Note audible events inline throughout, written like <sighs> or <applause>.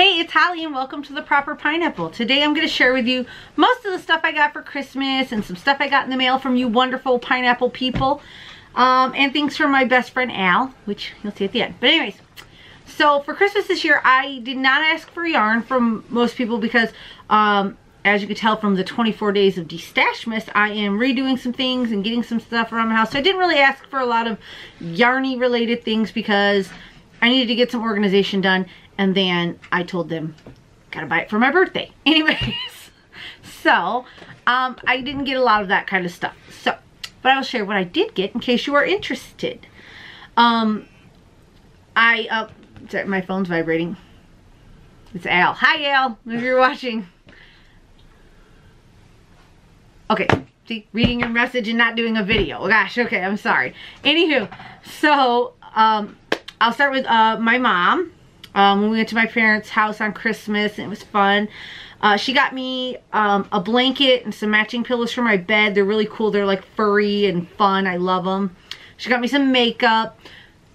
Hey, it's Holly and welcome to The Proper Pineapple. Today I'm going to share with you most of the stuff I got for Christmas and some stuff I got in the mail from you wonderful pineapple people. Um, and things from my best friend Al, which you'll see at the end. But anyways, so for Christmas this year, I did not ask for yarn from most people because um, as you can tell from the 24 days of Destashmas, I am redoing some things and getting some stuff around my house. So I didn't really ask for a lot of yarny related things because I needed to get some organization done. And then I told them, gotta buy it for my birthday. <laughs> Anyways, so um, I didn't get a lot of that kind of stuff. So, but I will share what I did get in case you are interested. Um, I, uh, sorry, my phone's vibrating. It's Al. Hi, Al, if you're watching. Okay, see, reading your message and not doing a video. Oh, gosh, okay, I'm sorry. Anywho, so um, I'll start with uh, my mom. Um, when we went to my parents' house on Christmas, and it was fun. Uh, she got me um, a blanket and some matching pillows for my bed. They're really cool. They're like furry and fun. I love them. She got me some makeup.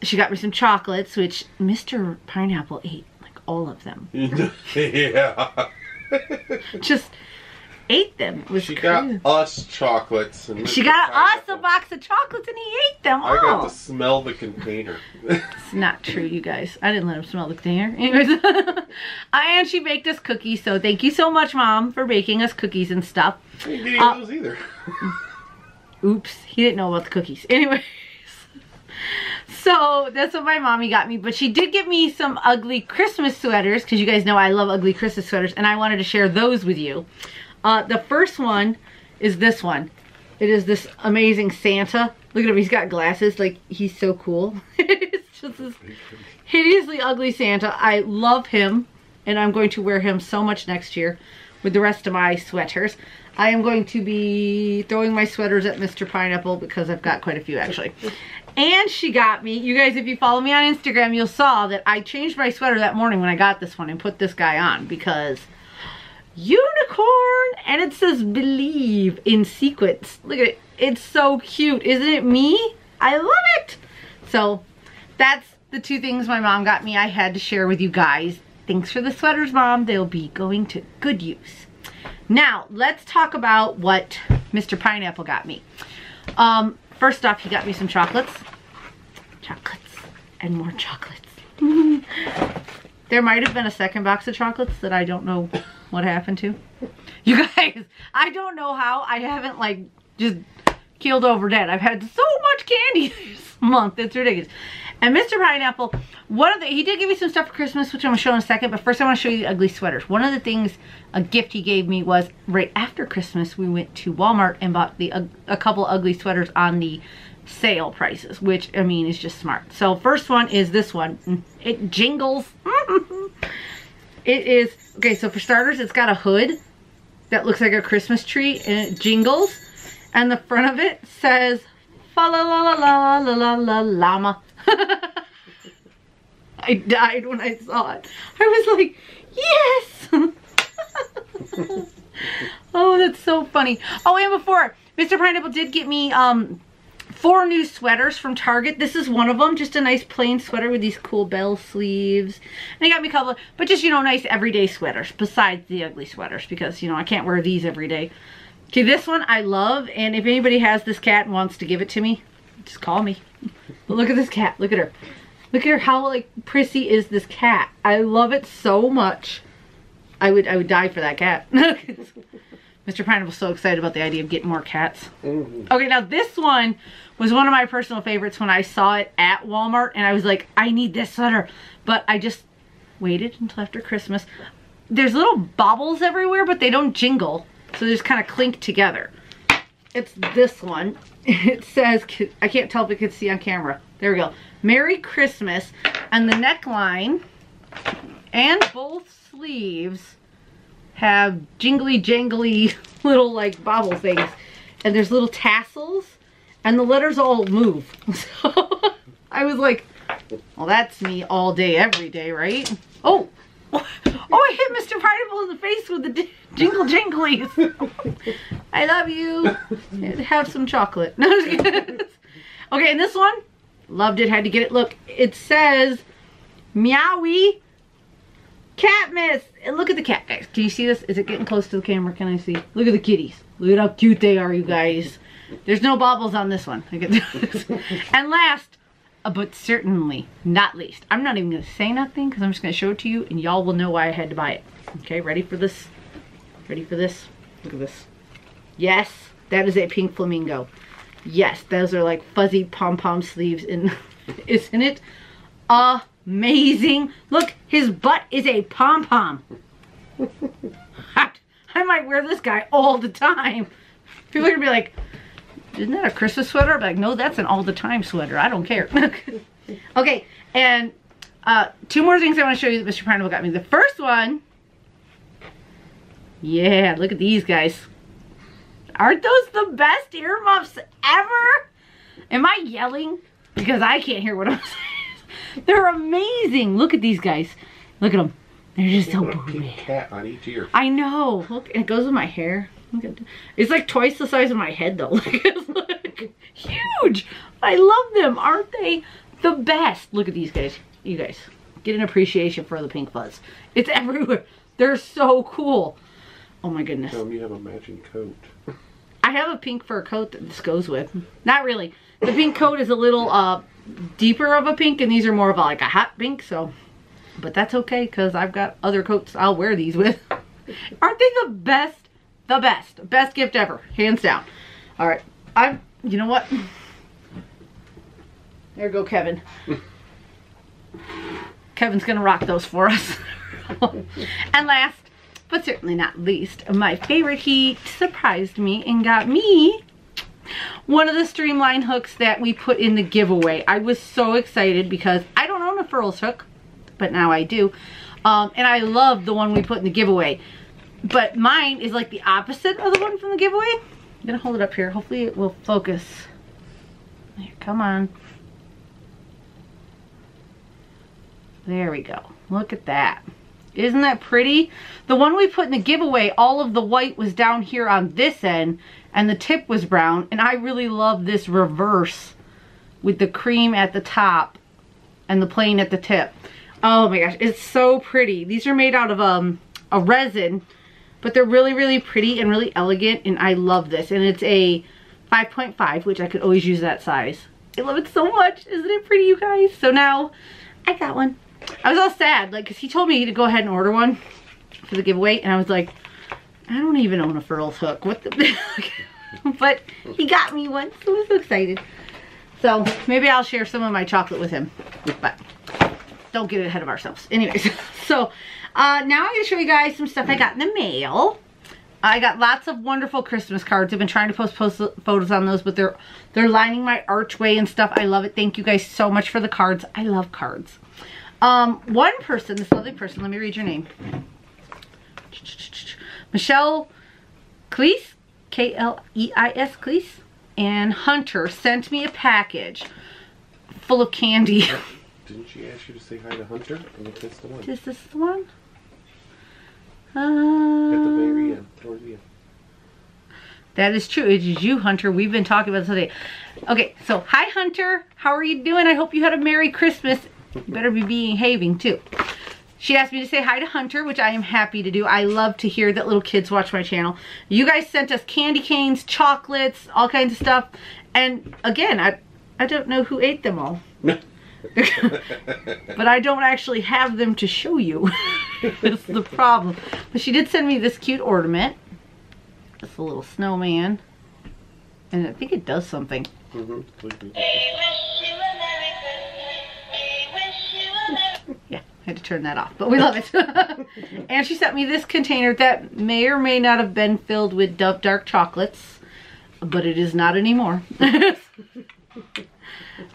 She got me some chocolates, which Mr. Pineapple ate like all of them. <laughs> yeah. Just ate them. It was She crazy. got us chocolates. And She got us a box of chocolates and he ate them all. I got to smell the container. <laughs> It's not true, you guys. I didn't let him smell the container. Anyways, <laughs> I and she baked us cookies, so thank you so much, Mom, for baking us cookies and stuff. I didn't eat Uh, those either. <laughs> Oops, he didn't know about the cookies. Anyways, so that's what my mommy got me, but she did give me some ugly Christmas sweaters, because you guys know I love ugly Christmas sweaters, and I wanted to share those with you. Uh, the first one is this one. It is this amazing Santa. Look at him, he's got glasses, like, he's so cool. <laughs> it's just this hideously ugly Santa. I love him, and I'm going to wear him so much next year with the rest of my sweaters. I am going to be throwing my sweaters at Mr. Pineapple because I've got quite a few actually. And she got me, you guys if you follow me on Instagram, you'll saw that I changed my sweater that morning when I got this one and put this guy on because unicorn and it says believe in sequins. Look at it. It's so cute. Isn't it me? I love it. So that's the two things my mom got me I had to share with you guys. Thanks for the sweaters, mom. They'll be going to good use. Now, let's talk about what Mr. Pineapple got me. Um, first off, he got me some chocolates. Chocolates and more chocolates. <laughs> there might have been a second box of chocolates that I don't know what happened to. You guys, I don't know how. I haven't like just keeled over dead. I've had so much candy <laughs> this month. It's ridiculous. And Mr. Pineapple, one of the, he did give me some stuff for Christmas, which I'm to show in a second. But first I want to show you the ugly sweaters. One of the things, a gift he gave me was right after Christmas, we went to Walmart and bought the a, a couple ugly sweaters on the sale prices, which I mean is just smart. So first one is this one. <laughs> It jingles. <laughs> it is, okay, so for starters, it's got a hood that looks like a Christmas tree and it jingles. And the front of it says, fa la la la la la la llama. <laughs> I died when I saw it. I was like, yes! oh, that's so funny. Oh, and before, Mr. Pineapple did get me um four new sweaters from Target. This is one of them, just a nice plain sweater with these cool bell sleeves. And he got me a couple, but just, you know, nice everyday sweaters besides the ugly sweaters because, you know, I can't wear these every day. Okay, this one I love, and if anybody has this cat and wants to give it to me, just call me. But <laughs> look at this cat. Look at her. Look at her. How like prissy is this cat? I love it so much. I would I would die for that cat. <laughs> Mr. Pineapple's so excited about the idea of getting more cats. Mm-hmm. Okay, now this one was one of my personal favorites when I saw it at Walmart, and I was like, I need this sweater. But I just waited until after Christmas. There's little bobbles everywhere, but they don't jingle, so they just kind of clink together. It's this one. <laughs> It says, I can't tell if you can see on camera. There we go. Merry Christmas. And the neckline and both sleeves have jingly jangly <laughs> little like bobble things. And there's little tassels and the letters all move. <laughs> So I was like, well, that's me all day, every day, right? Oh, <laughs> oh, I hit Mr. Pineapple in the face with the jingle jinglies. I love you. Have some chocolate. No, okay, and this one, loved it, had to get it. Look, it says Meowie cat miss. And look at the cat, guys. Can you see this? Is it getting close to the camera? Can I see? Look at the kitties. Look at how cute they are, you guys. There's no bobbles on this one. Look at this. <laughs> and last, uh, but certainly not least, I'm not even going to say nothing because I'm just going to show it to you and y'all will know why I had to buy it. Okay, ready for this? Ready for this? Look at this. Yes, that is a pink flamingo. Yes, those are like fuzzy pom-pom sleeves in, <laughs> isn't it? Amazing. Look, his butt is a pom-pom. I might wear this guy all the time. People are gonna be like, isn't that a Christmas sweater? I'm like, no, that's an all the time sweater. I don't care. <laughs> okay, and uh, two more things I want to show you that Mr. Pineapple got me. The first one, yeah, look at these guys. Aren't those the best earmuffs ever? Am I yelling? Because I can't hear what I'm <laughs> saying. They're amazing. Look at these guys. Look at them. They're just so pretty. cat on each ear. I know. Look, it goes with my hair. Look at It's like twice the size of my head though. <laughs> It's like huge. I love them. Aren't they the best? Look at these guys. You guys get an appreciation for the pink fuzz. It's everywhere. They're so cool. Oh my goodness. Tell them you have a matching coat. I have a pink fur coat that this goes with. Not really. The pink coat is a little uh deeper of a pink and these are more of a, like a hot pink so but that's okay because I've got other coats I'll wear these with. <laughs> Aren't they the best? The best. Best gift ever. Hands down. All right. I'm, you know what? There go, Kevin. <laughs> Kevin's going to rock those for us. <laughs> and last, but certainly not least, my favorite, he surprised me and got me one of the streamline hooks that we put in the giveaway. I was so excited because I don't own a Furls hook, but now I do. Um, and I love the one we put in the giveaway. But mine is like the opposite of the one from the giveaway. I'm gonna hold it up here. Hopefully it will focus. There, come on. There we go. Look at that. Isn't that pretty? The one we put in the giveaway, all of the white was down here on this end and the tip was brown. And I really love this reverse with the cream at the top and the plain at the tip. Oh my gosh, it's so pretty. These are made out of um, a resin, but they're really, really pretty and really elegant. And I love this. And it's a 5.5, which I could always use that size. I love it so much. Isn't it pretty, you guys? So now I got one. I was all sad, like, because he told me to go ahead and order one for the giveaway. And I was like, I don't even own a Furls hook. What the... <laughs> but he got me one, so I'm so excited. So maybe I'll share some of my chocolate with him. But don't get ahead of ourselves. Anyways, <laughs> so uh, now I'm to show you guys some stuff I got in the mail. I got lots of wonderful Christmas cards. I've been trying to post, post photos on those, but they're they're lining my archway and stuff. I love it. Thank you guys so much for the cards. I love cards. Um, one person, this lovely person, let me read your name. Michelle Kleis, K-L-E-I-S Kleis, and Hunter sent me a package full of candy. Didn't she ask you to say hi to Hunter? Or if that's the one? Is this the one? At the very Uh, end, towards the end. that is true. It is you, Hunter. We've been talking about this today. Okay, so hi, Hunter. How are you doing? I hope you had a Merry Christmas. You better be behaving, too. She asked me to say hi to Hunter, which I am happy to do. I love to hear that little kids watch my channel. You guys sent us candy canes, chocolates, all kinds of stuff. And again, I, I don't know who ate them all. <laughs> but I don't actually have them to show you. <laughs> That's the problem. But she did send me this cute ornament. It's a little snowman. And I think it does something. Mm-hmm. Sleepy. Had to turn that off, but we love it. <laughs> and she sent me this container that may or may not have been filled with Dove Dark chocolates, but it is not anymore. <laughs>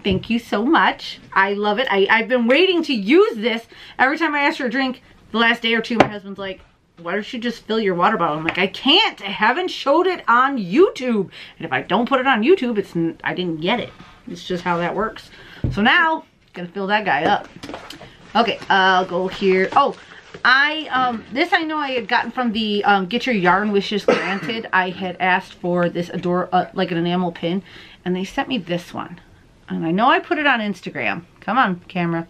Thank you so much. I love it. I, I've been waiting to use this. Every time I ask for a drink, the last day or two, my husband's like, why don't you just fill your water bottle? I'm like, I can't. I haven't showed it on YouTube. And if I don't put it on YouTube, it's I didn't get it. It's just how that works. So now, gonna fill that guy up. Okay, I'll go here. Oh, I, um, this I know I had gotten from the, um, Get Your Yarn Wishes Granted. I had asked for this adore, uh, like an enamel pin, and they sent me this one. And I know I put it on Instagram. Come on, camera.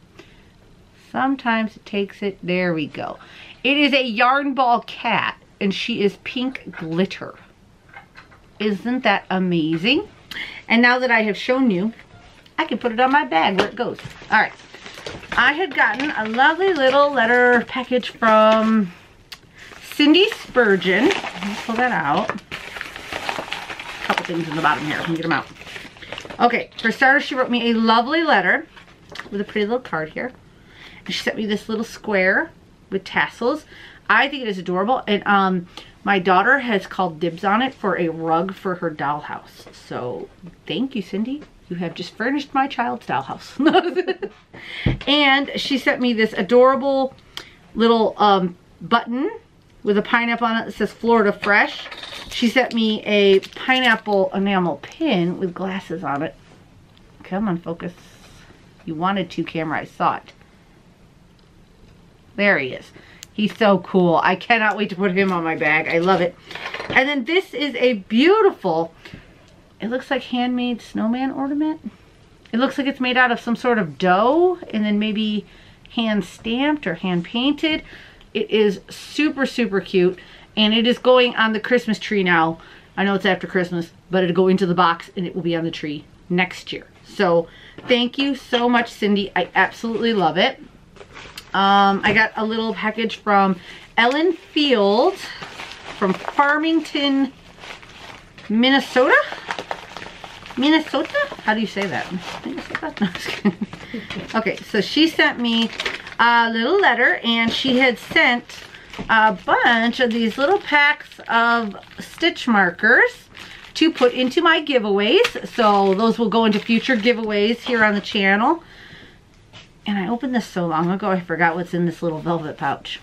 Sometimes it takes it. There we go. It is a yarn ball cat and she is pink glitter. Isn't that amazing? And now that I have shown you, I can put it on my bag where it goes. All right. I had gotten a lovely little letter package from Cindy Spurgeon. Let me pull that out. A couple things in the bottom here. Let me get them out. Okay, for starters, she wrote me a lovely letter with a pretty little card here. And she sent me this little square with tassels. I think it is adorable. And um, my daughter has called dibs on it for a rug for her dollhouse. So thank you, Cindy. You have just furnished my child's dollhouse. <laughs> and she sent me this adorable little um, button with a pineapple on it that says Florida Fresh. She sent me a pineapple enamel pin with glasses on it. Come on, focus. You wanted to, camera. I saw it. There he is. He's so cool. I cannot wait to put him on my bag. I love it. And then this is a beautiful, it looks like handmade snowman ornament. It looks like it's made out of some sort of dough and then maybe hand stamped or hand painted. It is super, super cute. And it is going on the Christmas tree now. I know it's after Christmas, but it'll go into the box and it will be on the tree next year. So thank you so much, Cindy. I absolutely love it. Um, I got a little package from Ellen Field from Farmington, Minnesota. Minnesota? How do you say that? Minnesota? <laughs> No, okay, so she sent me a little letter and she had sent a bunch of these little packs of stitch markers to put into my giveaways. So those will go into future giveaways here on the channel. And I opened this so long ago, I forgot what's in this little velvet pouch.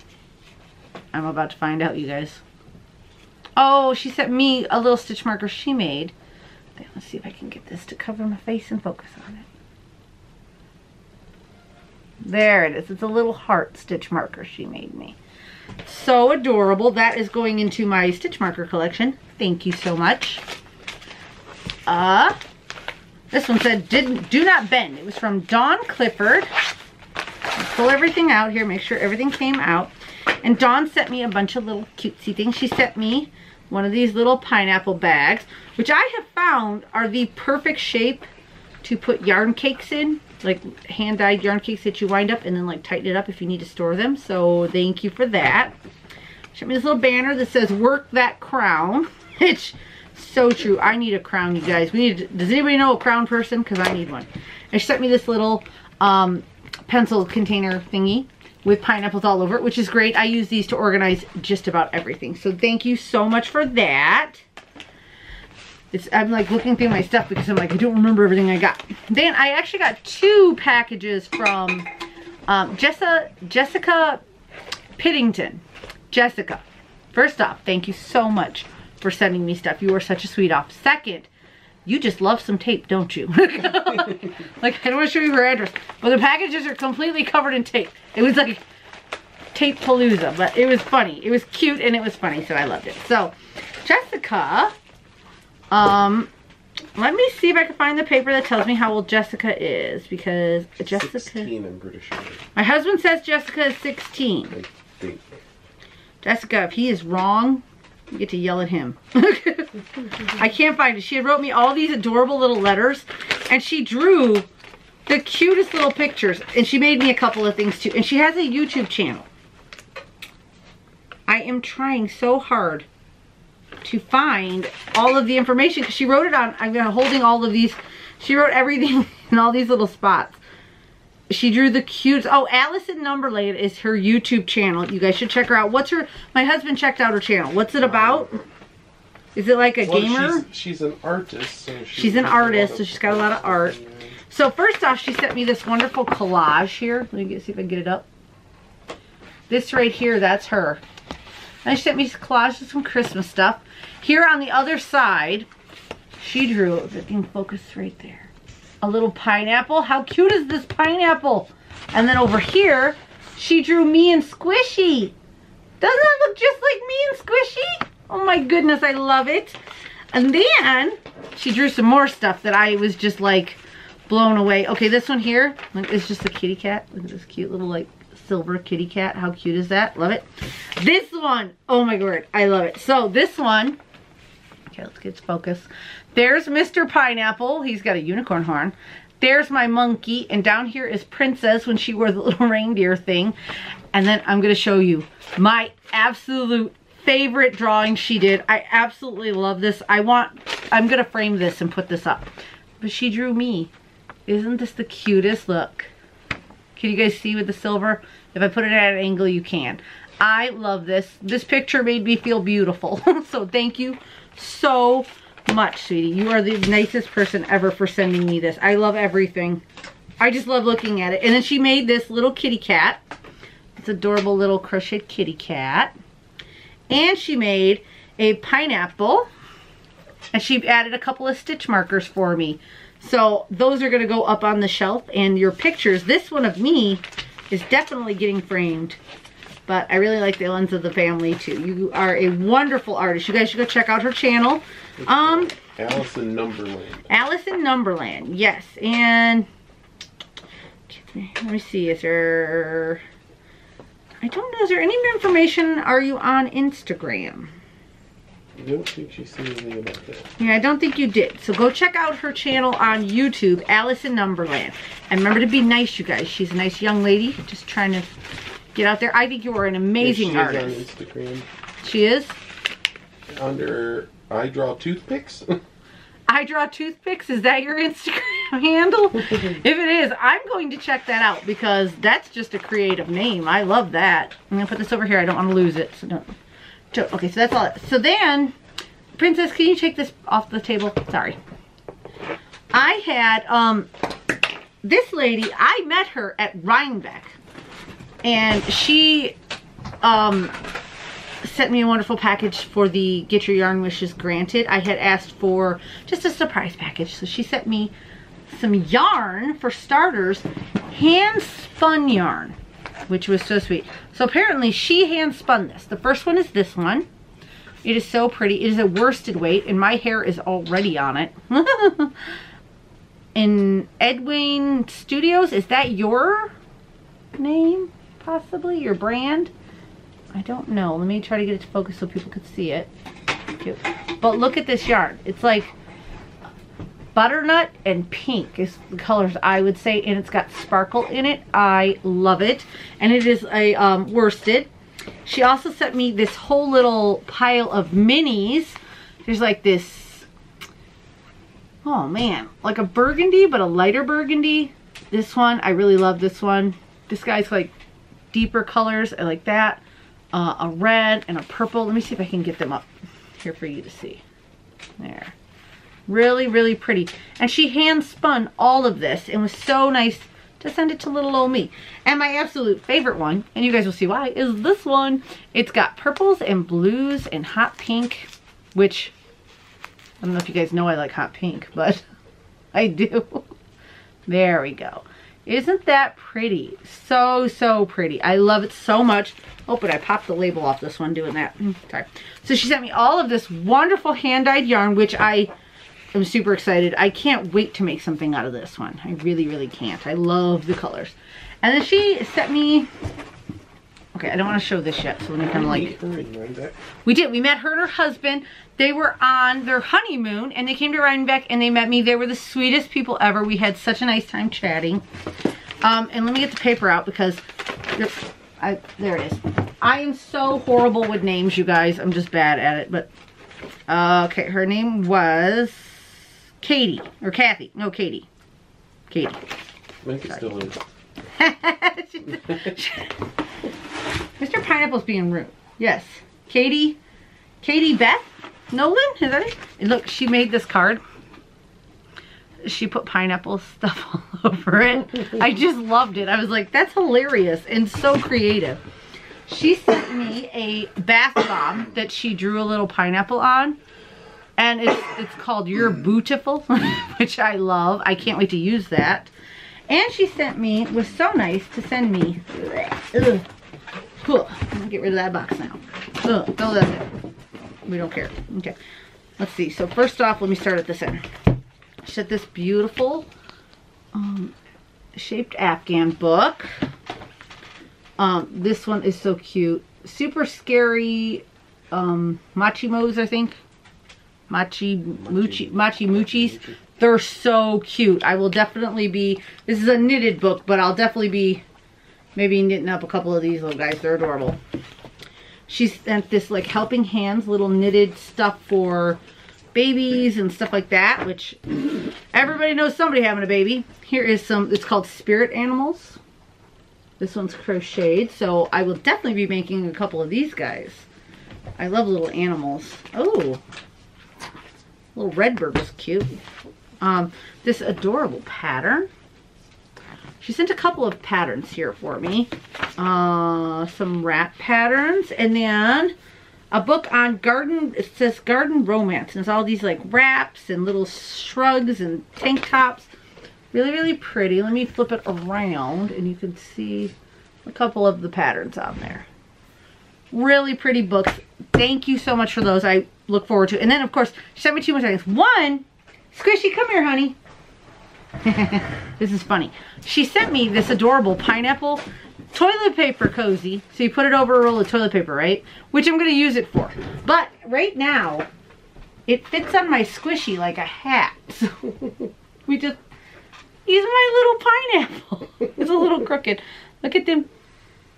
I'm about to find out, you guys. Oh, she sent me a little stitch marker she made. Let's see if I can get this to cover my face and focus on it. There it is. It's a little heart stitch marker she made me. So adorable. That is going into my stitch marker collection. Thank you so much. Uh, this one said, Didn't, do not bend. It was from Dawn Clifford. pull everything out here, make sure everything came out. And Dawn sent me a bunch of little cutesy things. She sent me one of these little pineapple bags, which I have found are the perfect shape to put yarn cakes in, like hand-dyed yarn cakes that you wind up and then like tighten it up if you need to store them. So thank you for that. She sent me this little banner that says, work that crown, <laughs> which so true. I need a crown, you guys. We need. Does anybody know a crown person? Because I need one. And she sent me this little um, pencil container thingy with pineapples all over it, which is great. I use these to organize just about everything. So thank you so much for that. It's, I'm like looking through my stuff because I'm like, I don't remember everything I got. Then I actually got two packages from um, Jessica, Jessica Piddington. Jessica, first off, thank you so much for sending me stuff. You are such a sweet off. Second, you just love some tape, don't you? <laughs> like, I don't want to show you her address, but the packages are completely covered in tape. It was like tape palooza, but it was funny. It was cute and it was funny, so I loved it. So, Jessica, um, let me see if I can find the paper that tells me how old Jessica is, because Jessica... 16, I'm pretty sure. My husband says Jessica is 16. I think. Jessica, if he is wrong, you get to yell at him. <laughs> I can't find it. She wrote me all these adorable little letters and she drew the cutest little pictures and she made me a couple of things too. And she has a YouTube channel. I am trying so hard to find all of the information because she wrote it on, I'm holding all of these, she wrote everything <laughs> in all these little spots. She drew the cute, oh, Allison Numberland is her YouTube channel. You guys should check her out. What's her, my husband checked out her channel. What's it about? Is it like a Well, gamer? She's, she's an artist. So she She's an has a lot artist, so she's got a lot of art. So first off, she sent me this wonderful collage here. Let me get, see if I can get it up. This right here, that's her. And she sent me this collage of some Christmas stuff. Here on the other side, she drew, if it can focus right there, a little pineapple. How cute is this pineapple? And then over here, she drew me and Squishy. Doesn't that look just like me and Squishy? Oh my goodness, I love it. And then she drew some more stuff that I was just like blown away. Okay, this one here is just a kitty cat. Look at this cute little like silver kitty cat. How cute is that? Love it. This one, oh my word, I love it. So this one, okay, let's get focus. There's Mr. Pineapple. He's got a unicorn horn. There's my monkey, and down here is Princess when she wore the <laughs> little reindeer thing. And then I'm gonna show you my absolute favorite drawing she did. I absolutely love this. I want, I'm gonna frame this and put this up. But she drew me. Isn't this the cutest look? Can you guys see with the silver? If I put it at an angle, you can. I love this. This picture made me feel beautiful. <laughs> so thank you so much, sweetie. You are the nicest person ever for sending me this. I love everything. I just love looking at it. And then she made this little kitty cat. It's adorable little crocheted kitty cat. And she made a pineapple. And she added a couple of stitch markers for me. So those are going to go up on the shelf. And your pictures, this one of me is definitely getting framed. But I really like the lens of the family too. You are a wonderful artist. You guys should go check out her channel. Um, Allison Numberland. Allison Numberland, yes. And let me see, is there, I don't know, is there any information? Are you on Instagram? I don't think she said anything about that. Yeah, I don't think you did. So go check out her channel on YouTube, Allison Numberland. And remember to be nice, you guys. She's a nice young lady, just trying to get out there. I think you are an amazing yeah, she artist. Is on Instagram. She is? Under I Draw Toothpicks. <laughs> I Draw Toothpicks, is that your Instagram <laughs> handle? <laughs> if it is, I'm going to check that out because that's just a creative name. I love that. I'm gonna put this over here. I don't want to lose it. So don't. so- Okay, so that's all. So then, Princess, can you take this off the table? Sorry. I had, um, this lady, I met her at Rhinebeck. And she, um, sent me a wonderful package for the Get Your Yarn Wishes Granted. I had asked for just a surprise package. So she sent me some yarn for starters, hand spun yarn, which was so sweet. So apparently she hand spun this. The first one is this one. It is so pretty. It is a worsted weight and my hair is already on it. <laughs> In Edwin Studios, is that your name possibly? Your brand? I don't know. Let me try to get it to focus so people could see it. But look at this yarn. It's like butternut and pink is the colors I would say. And it's got sparkle in it. I love it. And it is a um, worsted. She also sent me this whole little pile of minis. There's like this, oh man, like a burgundy, but a lighter burgundy. This one, I really love this one. This guy's like deeper colors. I like that uh, a red and a purple. Let me see if I can get them up here for you to see. There. Really, really pretty. And she hand spun all of this and was so nice to send it to little old me. And my absolute favorite one, and you guys will see why, is this one. It's got purples and blues and hot pink, which I don't know if you guys know I like hot pink, but <laughs> I do. There we go. Isn't that pretty? So, so pretty. I love it so much. Oh, but I popped the label off this one doing that. Mm, Sorry. So she sent me all of this wonderful hand-dyed yarn, which I am super excited. I can't wait to make something out of this one. I really, really can't. I love the colors. And then she sent me... Okay, I don't want to show this yet, so let me kind of like... Her. We did. We met her and her husband. They were on their honeymoon and they came to Rhinebeck and they met me. They were the sweetest people ever. We had such a nice time chatting. Um, and let me get the paper out because there, I, there it is. I am so horrible with names, you guys. I'm just bad at it. But uh, okay, her name was Katie or Kathy. No, Katie. Katie. I think it still is. <laughs> Mr. Pineapple's being rude. Yes. Katie, Katie Beth Nolan, is that it? And look, she made this card. She put pineapple stuff <laughs> all over it. I just loved it. I was like, that's hilarious and so creative. She sent me a bath bomb that she drew a little pineapple on. And it's, it's called You're Beautiful, <laughs> which I love. I can't wait to use that. And she sent me, was so nice to send me, ugh, gonna get rid of that box now. Ugh, it. We don't care. Okay. Let's see. So first off, let me start at this end. She sent this beautiful um, shaped Afghan book. Um, this one is so cute. Super scary um, Machimos, I think. Machi Muchi Machi Muchis. They're so cute. I will definitely be, this is a knitted book, but I'll definitely be maybe knitting up a couple of these little guys. They're adorable. She sent this like helping hands, little knitted stuff for babies and stuff like that, which everybody knows somebody having a baby. Here is some, it's called Spirit Animals. This one's crocheted, so I will definitely be making a couple of these guys. I love little animals. Oh, little redbird was cute. Um, this adorable pattern. She sent a couple of patterns here for me. Uh, some wrap patterns and then a book on garden, it says garden romance. And it's all these like wraps and little shrugs and tank tops. Really, really pretty. Let me flip it around and you can see a couple of the patterns on there. Really pretty books. Thank you so much for those. I look forward to it. And then, of course, she sent me two more things. One, Squishy, come here, honey. <laughs> this is funny. She sent me this adorable pineapple toilet paper cozy. So you put it over a roll of toilet paper, right? Which I'm going to use it for. But right now, it fits on my squishy like a hat. So <laughs> we just, he's my little pineapple. <laughs> it's a little crooked. Look at them.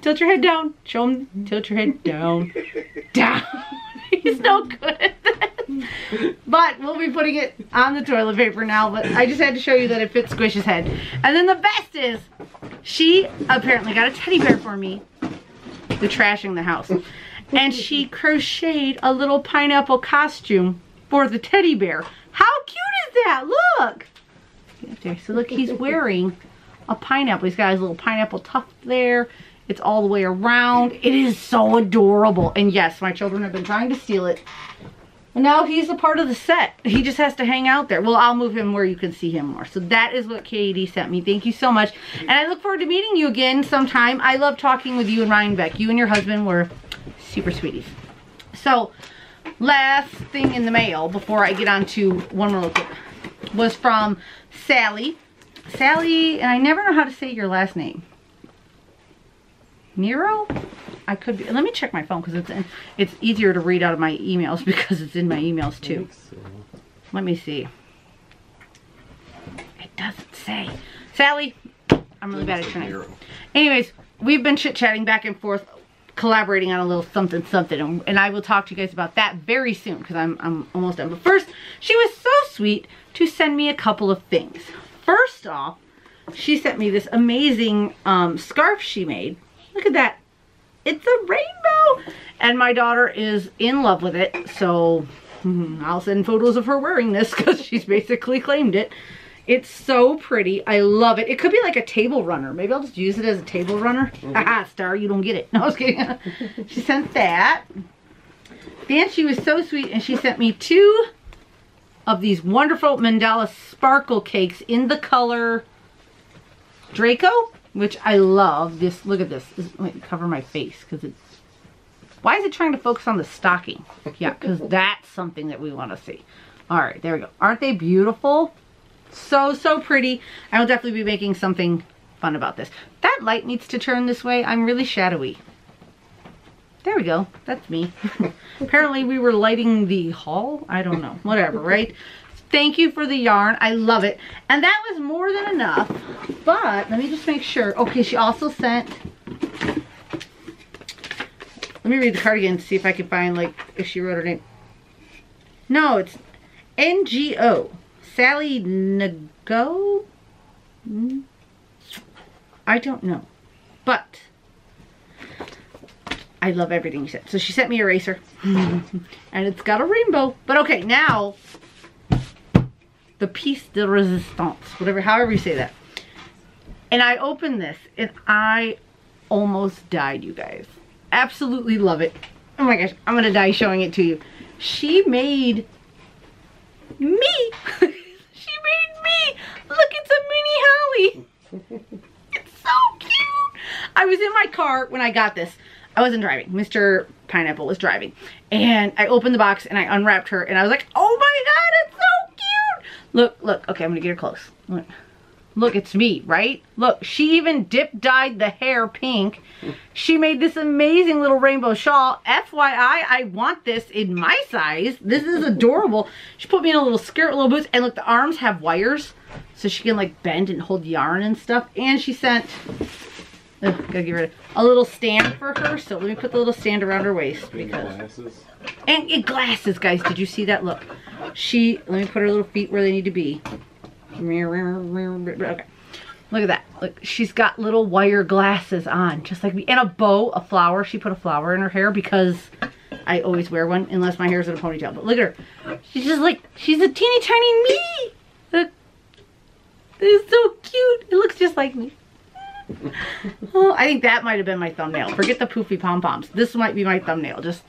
Tilt your head down. Show him. Tilt your head down. Down. he's no good <laughs> but we'll be putting it on the toilet paper now. But I just had to show you that it fits Squish's head. And then the best is, she apparently got a teddy bear for me. The trashing the house. And she crocheted a little pineapple costume for the teddy bear. How cute is that? Look! So look, he's wearing a pineapple. He's got his little pineapple tuft there. It's all the way around. It is so adorable. And yes, my children have been trying to steal it now he's a part of the set. He just has to hang out there. Well, I'll move him where you can see him more. So that is what Katie sent me. Thank you so much. And I look forward to meeting you again sometime. I love talking with you and Rhinebeck. You and your husband were super sweeties. So, last thing in the mail before I get on to one more look was from Sally. Sally, and I never know how to say your last name. Nero? I could be, let me check my phone because it's in, it's easier to read out of my emails <laughs> because it's in my emails too. So. Let me see. It doesn't say. Sally, I'm really bad at trying. Anyways, we've been chit-chatting back and forth, collaborating on a little something something, and, and I will talk to you guys about that very soon because I'm, I'm almost done. But first, she was so sweet to send me a couple of things. First off, she sent me this amazing um, scarf she made. Look at that it's a rainbow. And my daughter is in love with it. So hmm, I'll send photos of her wearing this <laughs> because she's basically claimed it. It's so pretty. I love it. It could be like a table runner. Maybe I'll just use it as a table runner. <laughs> Mm -hmm. Star, you don't get it. <laughs> No, I was kidding. she sent that. Then she was so sweet and she sent me two of these wonderful mandala sparkle cakes in the color Draco which I love. This, look at this. this let cover my face because it's, why is it trying to focus on the stocking? Yeah, because <laughs> that's something that we want to see. All right, there we go. Aren't they beautiful? So, so pretty. I will definitely be making something fun about this. That light needs to turn this way. I'm really shadowy. There we go. That's me. <laughs> Apparently we were lighting the hall. I don't know. Whatever, right? <laughs> Thank you for the yarn. I love it. And that was more than enough. But let me just make sure. Okay, she also sent... Let me read the card again to see if I can find, like, if she wrote her name. No, it's NGO. Sally Nago? Hmm? I don't know. But I love everything you said. So she sent me a eraser. <laughs> and it's got a rainbow. But okay, now the piece de resistance, whatever, however you say that. And I opened this and I almost died, you guys. Absolutely love it. Oh my gosh, I'm gonna die showing it to you. She made me. <laughs> she made me. Look, it's a mini Holly. <laughs> it's so cute. I was in my car when I got this. I wasn't driving. Mr. Pineapple was driving. And I opened the box and I unwrapped her and I was like, oh my god, Look, look. Okay, I'm gonna get her close. Look. Look, it's me, right? Look, she even dip dyed the hair pink. She made this amazing little rainbow shawl. FYI, I want this in my size. This is adorable. She put me in a little skirt, little boots, and look, the arms have wires so she can like bend and hold yarn and stuff. And she sent, ugh, gotta get rid of, a little stand for her. So let me put the little stand around her waist And because glasses. and and glasses, guys. Did you see that? Look. She, let me put her little feet where they need to be. Okay. Look at that. Look, she's got little wire glasses on, just like me. And a bow, a flower. She put a flower in her hair because I always wear one unless my hair's in a ponytail. But look at her. She's just like, she's a teeny tiny me. Look. This is so cute. It looks just like me. Oh, I think that might have been my thumbnail. Forget the poofy pom-poms. This might be my thumbnail. Just,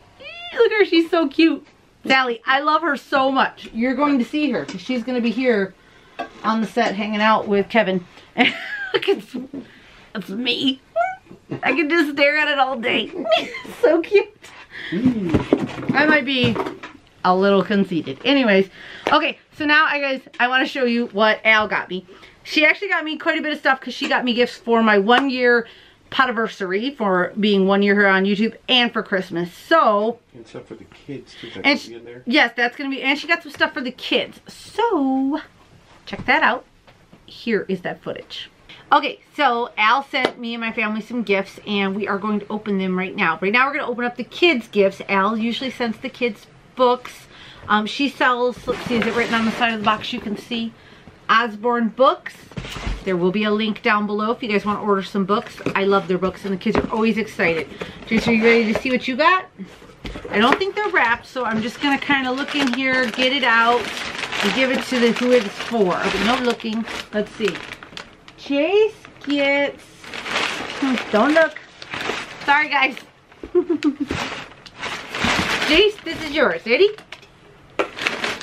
look at her. She's so cute. Sally, I love her so much. You're going to see her because she's going to be here on the set hanging out with Kevin. <laughs> Look, it's, it's me. I can just stare at it all day. <laughs> so cute. I might be a little conceited. Anyways, okay, so now I guys, I want to show you what Al got me. She actually got me quite a bit of stuff because she got me gifts for my one year podiversary for being one year here on YouTube and for Christmas. So, And stuff for the kids too. That and she, be in there. yes, that's going to be, and she got some stuff for the kids. So, check that out. Here is that footage. Okay, so Al sent me and my family some gifts and we are going to open them right now. Right now we're going to open up the kids' gifts. Al usually sends the kids books. Um, she sells, let's see, is it written on the side of the box you can see? Osborne Books. There will be a link down below if you guys want to order some books. I love their books and the kids are always excited. Jason, are you ready to see what you got? I don't think they're wrapped, so I'm just going to kind of look in here, get it out, and give it to the who it's for. Okay, no looking. Let's see. Chase gets... <laughs> Don't look. Sorry, guys. <laughs> Jace, this is yours. Ready?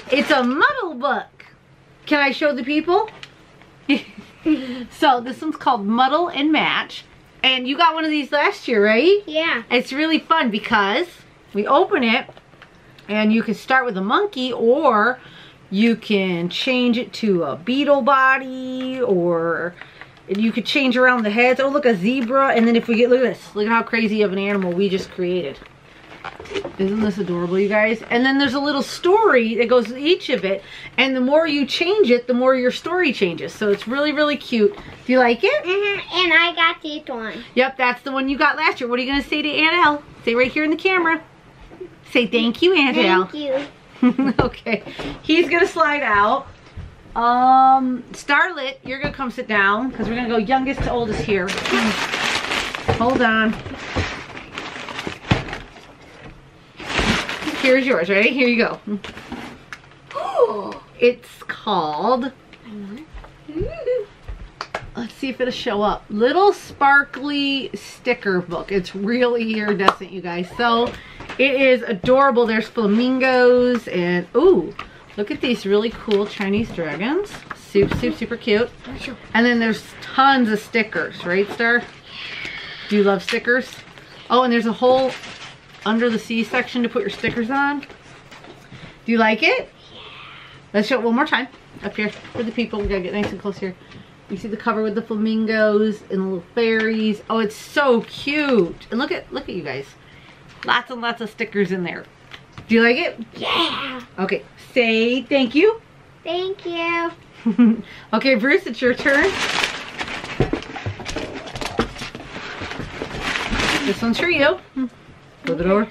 It's a muddle book. Can I show the people? <laughs> so this one's called Muddle and Match. And you got one of these last year, right? Yeah. It's really fun because we open it and you can start with a monkey or you can change it to a beetle body or you could change around the heads. Oh, look, a zebra. And then if we get, look at this. Look at how crazy of an animal we just created. Isn't this adorable, you guys? And then there's a little story that goes with each of it. And the more you change it, the more your story changes. So it's really, really cute. Do you like it? hmm And I got this one. Yep, that's the one you got last year. What are you going to say to Aunt Elle? Say right here in the camera. Say thank you, Aunt Thank you. <laughs> Okay. He's going to slide out. Um, Starlet, you're going to come sit down because we're going to go youngest to oldest here. Hold on. Here's yours, ready? Here you go. <gasps> It's called Let's see if it'll show up. Little sparkly sticker book. It's really iridescent, you guys. So it is adorable. There's flamingos and ooh, look at these really cool Chinese dragons. Super, super, super cute. And then there's tons of stickers, right, Star? Do you love stickers? Oh, and there's a whole under the sea section to put your stickers on. Do you like it? Yeah. Let's show it one more time. Up here for the people. We gotta get nice and close here. You see the cover with the flamingos and the little fairies. Oh, it's so cute. And look at look at you guys. Lots and lots of stickers in there. Do you like it? Yeah. Okay. Say thank you. Thank you. <laughs> okay, Bruce, it's your turn. This one's for you. Hmm. Go the door.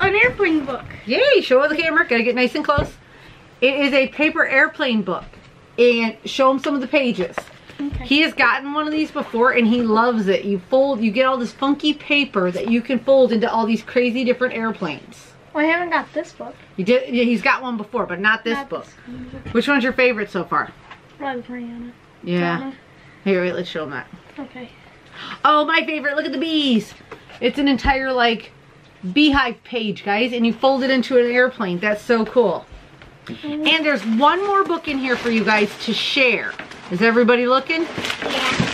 An airplane book. Yay, show the camera. Gotta get nice and close. It is a paper airplane book. And show him some of the pages. Okay. He has gotten one of these before and he loves it. You fold, you get all this funky paper that you can fold into all these crazy different airplanes. Well, I haven't got this book. You did, yeah, he's got one before, but not this Not book. one. Which one's your favorite so far? Run, Brianna. Yeah. Donna. Here, wait, let's show him that. Okay. Oh, my favorite. Look at the bees. It's an entire, like, beehive page, guys. And you fold it into an airplane. That's so cool. And there's one more book in here for you guys to share. Is everybody looking? Yeah.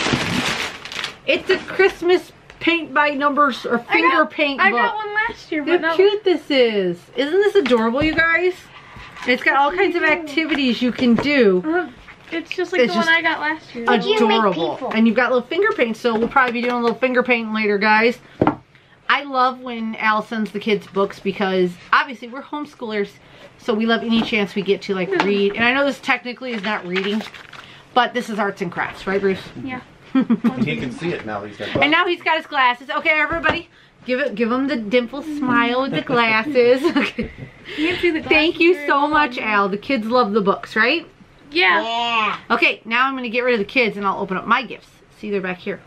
It's a Christmas paint by numbers or I finger got, paint I book. got one last year, but Look how cute this is. Isn't this adorable, you guys? And It's got all kinds of activities you can do. Uh, It's just like It's the one I got last year. Would you adorable. And you've got little finger paint, so we'll probably be doing a little finger painting later, guys. I love when Al sends the kids books because obviously we're homeschoolers, so we love any chance we get to like hmm. read. And I know this technically is not reading, but this is arts and crafts, right, Bruce? Yeah. <laughs> He can see it now. He's got. And now he's got his glasses. Okay, everybody, give it, give him the dimple smile with the glasses. <laughs> Okay. You can see the glasses Thank you so well. much, Al. The kids love the books, right? Yeah. Yeah. Okay, now I'm going to get rid of the kids and I'll open up my gifts. See, they're back here.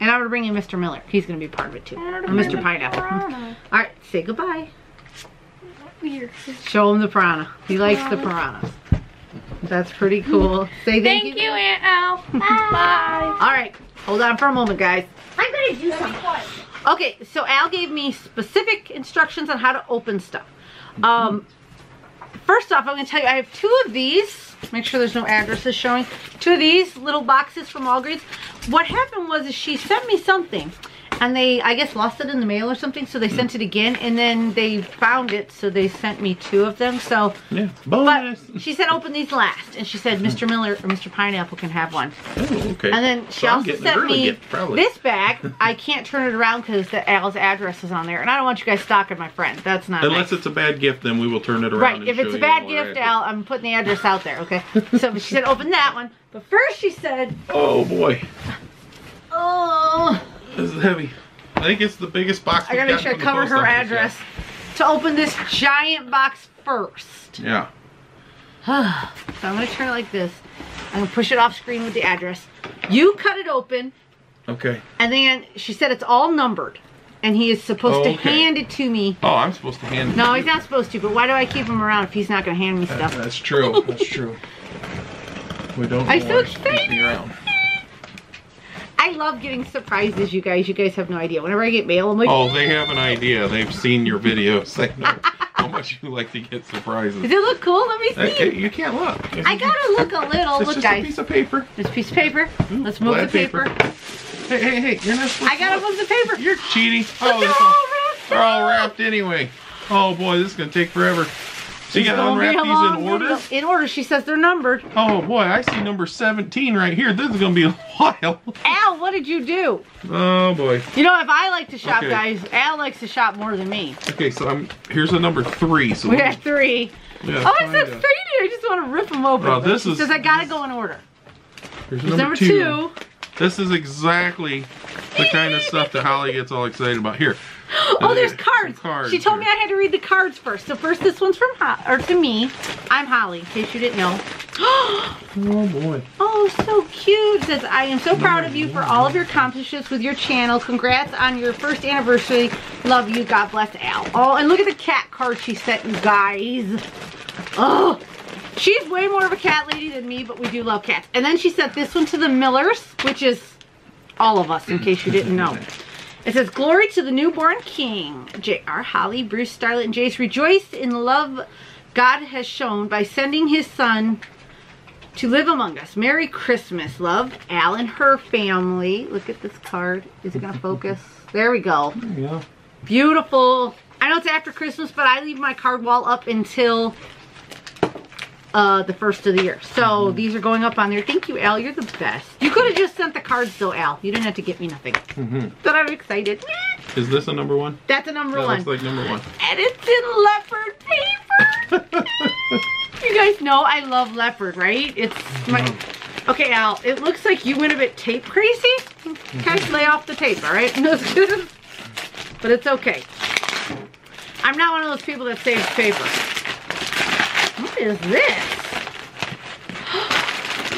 And I'm to bring in Mr. Miller. He's going to be part of it too. Or Mr. Pineapple. All right, say goodbye. Weird. Show him the piranha. He likes the piranhas. That's pretty cool. Say thank, Thank you, Aunt Al. Bye. All right, hold on for a moment, guys. I'm gonna do something. Okay, so Al gave me specific instructions on how to open stuff. Um, first off, I'm to tell you, I have two of these. Make sure there's no addresses showing. Two of these little boxes from Walgreens. What happened was she sent me something. And they, I guess, lost it in the mail or something, so they hmm. sent it again, and then they found it, so they sent me two of them. So, Yeah. but Bonus. she said open these last, and she said Mr. Miller or Mr. Pineapple can have one. Oh, okay. And then she So also sent me gift, this bag. I can't turn it around because the Al's address is on there, and I don't want you guys stalking my friend. That's not Unless nice. it's a bad gift, then we will turn it around. right. If it's a bad gift, Al, I'm putting the address out there. Okay. so she said open that one, but first she said, Oh boy, oh, this is heavy. I think it's the biggest box. I gotta make sure I cover her post office address to open this giant box first. yet. <sighs> so I'm gonna turn it like this. I'm gonna push it off screen with the address. You cut it open. Okay. And then she said it's all numbered. And he is supposed Oh, to okay. hand it to me. Oh, I'm supposed to hand. it No, to he's you. not supposed to, but why do I keep him around if he's not going to hand me That- stuff? That's true. <laughs> That's true. We don't. I'm want so to keep excited. I love getting surprises, you guys. You guys have no idea. Whenever I get mail, I'm like, Oh, they have an idea. They've seen your videos. <laughs> They know how much you like to get surprises. does it look cool? Let me see. Okay, you can't look. I gotta look a little. It's look, just a piece of paper. This piece of paper. Let's move the Glad paper. Hey, hey, hey! You're not supposed I gotta to move the paper. You're cheating. Oh, they're all all, wrapped they're all wrapped anyway. Oh boy, this is gonna take forever. So you gotta unwrap these in order. video. In order. She says they're numbered. Oh boy, I see number 17 right here. This is gonna be a <laughs> while. Al, what did you do? Oh boy. You know, if I like to shop, Okay. guys, Al likes to shop more than me. Okay, so I'm here's a number three. So We got three. yeah, Oh, it's so exciting. I just want to rip them open. Oh, this she is- says I gotta go in order. Here's Here's number, number two. two. This is exactly the kind of stuff that Holly gets all excited about. Here. <laughs> Oh, there's cards. cards She told me. I had to read the cards first. So first, this one's from Ho- or to me. I'm Holly, in case you didn't know. <gasps> Oh boy. oh, so cute. It says I am so proud of you for all of your accomplishments with your channel. Congrats on your first anniversary. Love you. God bless Al. Oh, and look at the cat card she sent you guys. Oh. She's way more of a cat lady than me, but we do love cats. And then she sent this one to the Millers, which is all of us, in case you didn't know. It says, Glory to the newborn king. J.R. Holly, Bruce, Starlet, and Jace rejoice in the love God has shown by sending his son to live among us. Merry Christmas, love. Al and her family. Look at this card. Is it going to focus? There we go. Yeah. Beautiful. I know it's after Christmas, but I leave my card wall up until uh, the first of the year. So Mm-hmm. these are going up on there. Thank you, Al. You're the best. You could have just sent the cards though, Al. You didn't have to get me nothing. hmm But I'm excited. <laughs> Is this a number one? That's a number That one. looks like number one. and it's in leopard paper. <laughs> you guys know I love leopard, right? It's my... Mm-hmm. Okay, Al, it looks like you went a bit tape crazy. Okay, lay off the tape, all right? <laughs> but it's okay. I'm not one of those people that saves paper. Is this? <gasps>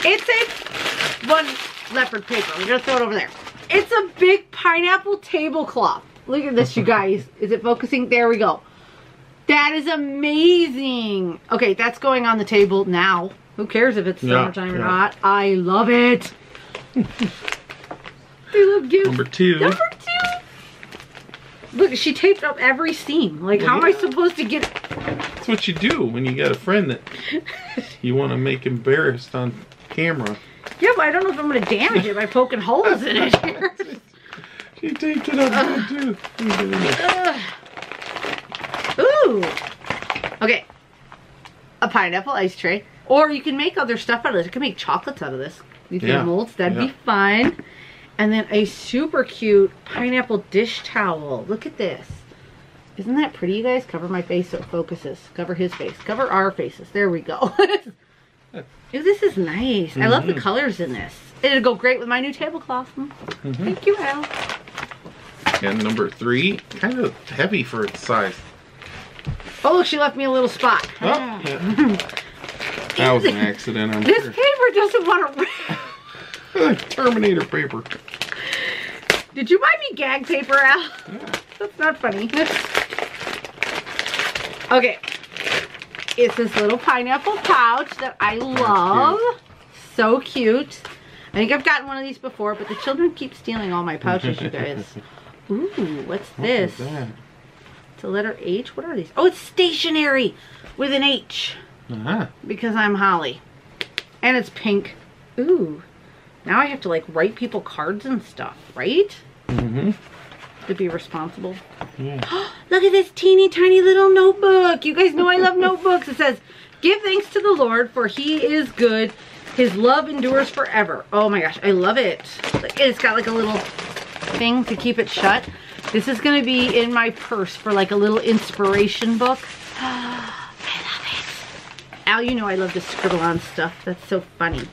It's a one leopard paper. We're gonna throw it over there. It's a big pineapple tablecloth. Look at this, you <laughs> guys. Is it focusing? There we go. That is amazing. Okay, that's going on the table now. Who cares if it's Yeah, summertime or not? I love it. <laughs> they look cute. Number two. Number two. Look, she taped up every seam. Like, how am I supposed to get? That's what you do when you got a friend that you want to make embarrassed on camera. Yeah, but I don't know if I'm going to damage it by poking holes in it here. <laughs> She taped it up good too. Let me get in there. Ugh. Ooh. Okay. A pineapple ice tray. Or you can make other stuff out of this. You can make chocolates out of this. These Yeah, little molds, that'd yeah. be fun. And then a super cute pineapple dish towel. Look at this. Isn't that pretty, you guys? Cover my face so it focuses. Cover his face. Cover our faces. There we go. <laughs> Ooh, this is nice. I love the Mhm. colors in this. It'll go great with my new tablecloth. Mm. Mhm. Thank you, Al. And number three, kind of heavy for its size. Oh, look, she left me a little spot. Oh, yeah. <laughs> that was an accident, I'm This sure. paper doesn't want to rip. Terminator paper. Did you buy me gag paper, Al? Yeah. That's not funny. <laughs> okay. It's this little pineapple pouch that I love. So cute. I think I've gotten one of these before, but the children keep stealing all my pouches, you guys. <laughs> Ooh, what's What this? is? It's a letter H. What are these? Oh, it's stationery with an H Uh-huh. because I'm Holly. And it's pink. Ooh. Now I have to like write people cards and stuff, right? Mm-hmm. To be responsible. Yeah. <gasps> Look at this teeny tiny little notebook. You guys know I love notebooks. It says, Give thanks to the Lord, for he is good. His love endures forever. Oh my gosh, I love it. It's got like a little thing to keep it shut. This is going to be in my purse for like a little inspiration book. <gasps> I love it. Al, you know I love to scribble on stuff. That's so funny.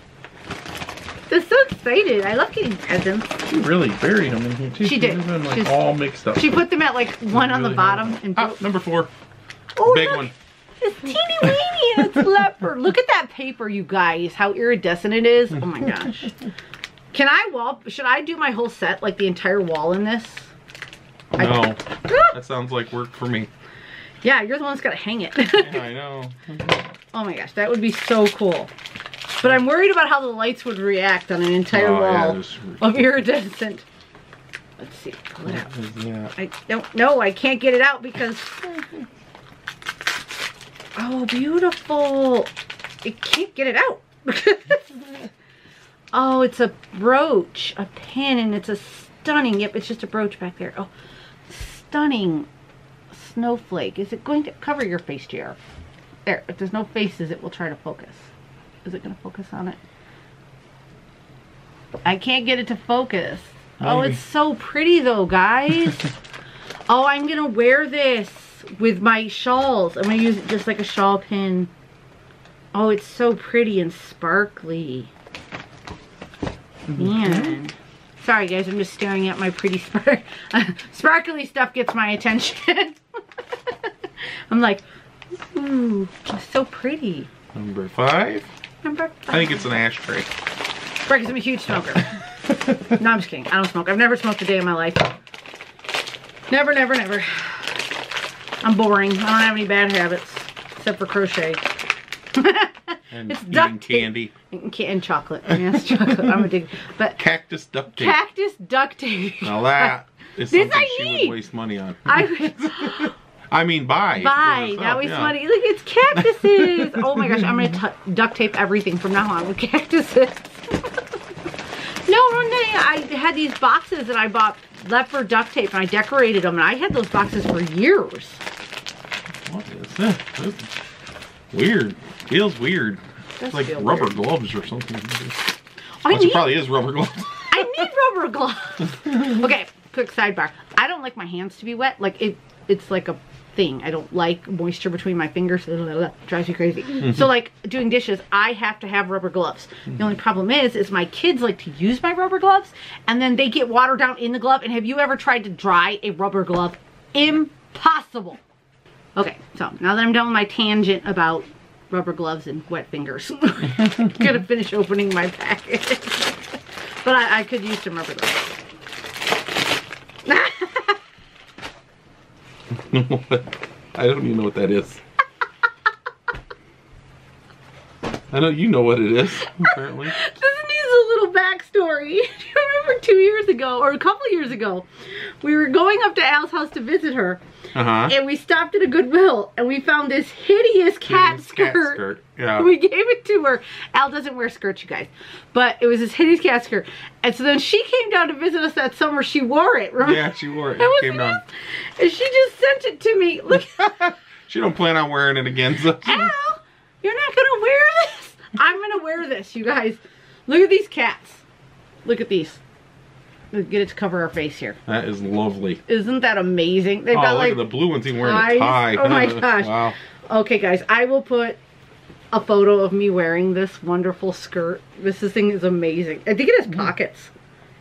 They're so excited. I love getting presents. She really buried them in here too. She did. They've been like She's- all mixed up. She put them at like one on the bottom hard. and Ah, number four. Oh, Big look. one. It's teeny weeny and it's leopard. <laughs> Look at that paper, you guys. How iridescent it is. Oh my <laughs> gosh. Can I wall? Should I do my whole set, like the entire wall in this? I- No. <laughs> that sounds like work for me. Yeah, you're the one that's got to hang it. Yeah, I know. oh my gosh, that would be so cool. But I'm worried about how the lights would react on an entire Oh, wall this- of iridescent. Let's see. Pull it out. Yeah. I don't know. I can't get it out because. Oh, beautiful. I can't get it out. <laughs> oh, it's a brooch, a pin, and it's a stunning. Yep, it's just a brooch back there. Oh, stunning snowflake. Is it going to cover your face, JR? There, if there's no faces, it will try to focus. Is it going to focus on it? I can't get it to focus. Oh, it's so pretty though, guys. <laughs> oh, I'm going to wear this with my shawls. I'm going to use it just like a shawl pin. Oh, it's so pretty and sparkly. Mm-hmm. Man. Sorry, guys. I'm just staring at my pretty spark <laughs> sparkly stuff gets my attention. <laughs> I'm like, ooh, so pretty. Number five. Number I think it's an ashtray. Right, 'cause I'm a huge smoker. <laughs> no, I'm just kidding. I don't smoke. I've never smoked a day in my life. Never, never, never. I'm boring. I don't have any bad habits. Except for crochet. <laughs> And It's duct tape. candy. and, ca- and chocolate. Yes, chocolate. I'm addicted. But Cactus duct tape. cactus duct tape. now that <laughs> is This something I she need. would waste money on. I I mean, buy. for Buy. That was yeah. funny. Look, it's cactuses. <laughs> oh my gosh, I'm gonna duct tape everything from now on with cactuses. <laughs> no, one day I had these boxes that I bought leopard duct tape and I decorated them and I had those boxes for years. What is that? This is weird. Feels weird. It's like rubber weird. gloves or something. I Which need, it probably is rubber gloves. I need rubber gloves. <laughs> okay, quick sidebar. I don't like my hands to be wet. Like it, it's like a thing. I don't like moisture between my fingers. Drives me crazy. Mm-hmm. So like doing dishes, I have to have rubber gloves. The only mm-hmm. problem is, is my kids like to use my rubber gloves, and then they get water down in the glove. And have you ever tried to dry a rubber glove? Impossible. Okay, so now that I'm done with my tangent about rubber gloves and wet fingers, i <laughs> gonna finish opening my package. <laughs> but I, I could use some rubber gloves. <laughs> <laughs> I don't even know what that is. I know you know what it is, apparently. <laughs> This needs a little backstory. <laughs> Do you remember two years ago, or a couple years ago, we were going up to Al's house to visit her, Uh huh. and we stopped at a Goodwill, and we found this hideous cat skirt. Yeah. <laughs> We gave it to her. Al doesn't wear skirts, you guys. But it was this hideous cat skirt. And so then she came down to visit us that summer. She wore it, remember? Yeah, she wore it. <laughs> It came down. And she just sent it to me. Look, She don't plan on wearing it again. So Al, you're not going to wear this? I'm gonna wear this, you guys. Look at these cats. Look at these. Let's Get it to cover our face here. That is lovely. Isn't that amazing? They've Oh, got look like at the blue one's even wearing a tie. Oh my <laughs> gosh. wow. Okay, guys, I will put a photo of me wearing this wonderful skirt. This, this thing is amazing. I think it has pockets.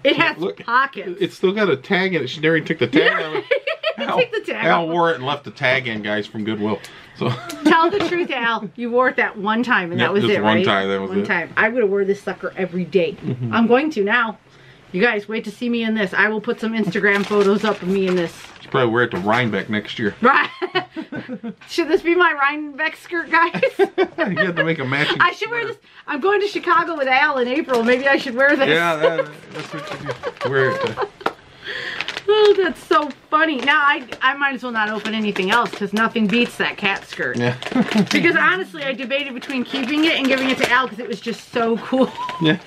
It has Look, pockets. It's still got a tag in it. She never even took the tag out. <laughs> Al, Take the tag Al off. wore it and left the tag in, guys, from Goodwill. So <laughs> Tell the truth, Al. You wore it that one time, and Yeah, that was just it, one right? time, that was one it. Time. I would have wore this sucker every day. Mm-hmm. I'm going to now. You guys, wait to see me in this. I will put some Instagram photos up of me in this. she probably wear it to Rhinebeck next year. <laughs> Right? should this be my Rhinebeck skirt, guys? <laughs> you have to make a matching. I should wear this. I'm going to Chicago with Al in April. Maybe I should wear this. Yeah, that, that's what you do. Wear it. To, <laughs> Oh, that's so funny. Now I I might as well not open anything else because nothing beats that cat skirt. yeah. Because honestly, I debated between keeping it and giving it to Al because it was just so cool. yeah.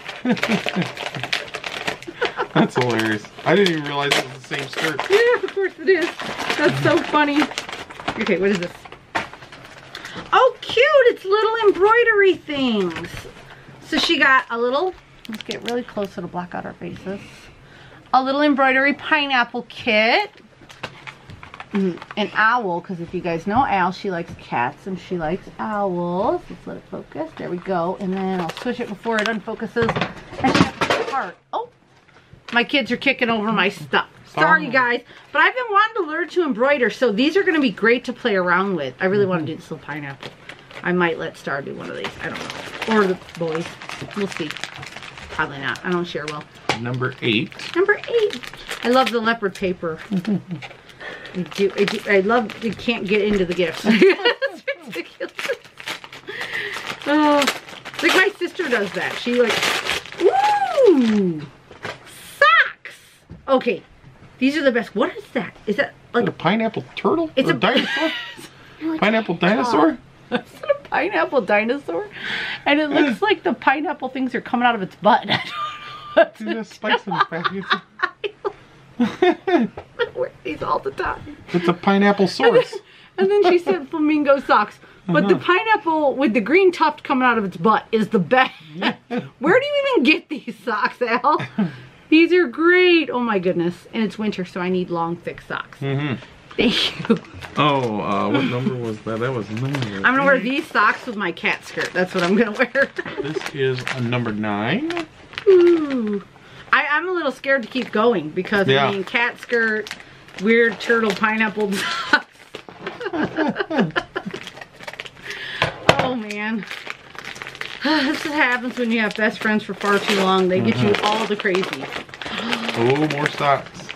That's hilarious. I didn't even realize it was the same skirt. <laughs> yeah, of course it is. That's so funny. Okay, what is this? Oh, cute! It's little embroidery things. So she got a little. Let's get really close so it'll block out our faces. A little embroidery pineapple kit. Mm, An owl, because if you guys know Al, she likes cats and she likes owls. Let's let it focus. There we go. And then I'll switch it before it unfocuses. And she a heart. Oh, my kids are kicking over my stuff. Sorry, Oh. guys. But I've been wanting to learn to embroider, so these are going to be great to play around with. I really want to mm-hmm. do this little pineapple. I might let Star do one of these. I don't know. Or the boys. We'll see. Probably not. I don't share well. Number eight. Number eight. I love the leopard paper. <laughs> I do. I do. I love. You can't get into the gifts. <laughs> it's ridiculous. Oh, like my sister does that. She like, ooh. Okay, these are the best. What is that? Is that like A pineapple turtle? It's Or a- dinosaur? <laughs> pineapple dinosaur? <laughs> Is it a pineapple dinosaur? And it looks <laughs> like the pineapple things are coming out of its butt. It has spikes in its back. It's I wear these all the time. It's a pineapple source. And then she said flamingo socks. But the Uh-huh. pineapple with the green tuft coming out of its butt is the best. Where do you even get these socks, Al? These are great. Oh my goodness. And it's winter, so I need long, thick socks. Mm-hmm. Thank you. Oh, uh, what number was that? That was number. I'm gonna wear these socks with my cat skirt. That's what I'm gonna wear. This is a number nine. Ooh. I, I'm a little scared to keep going because Yeah. I mean cat skirt, weird turtle pineapple <laughs> socks. <laughs> oh man. <sighs> this is what happens when you have best friends for far too long. They get you mm-hmm. all the crazy. Oh, more socks.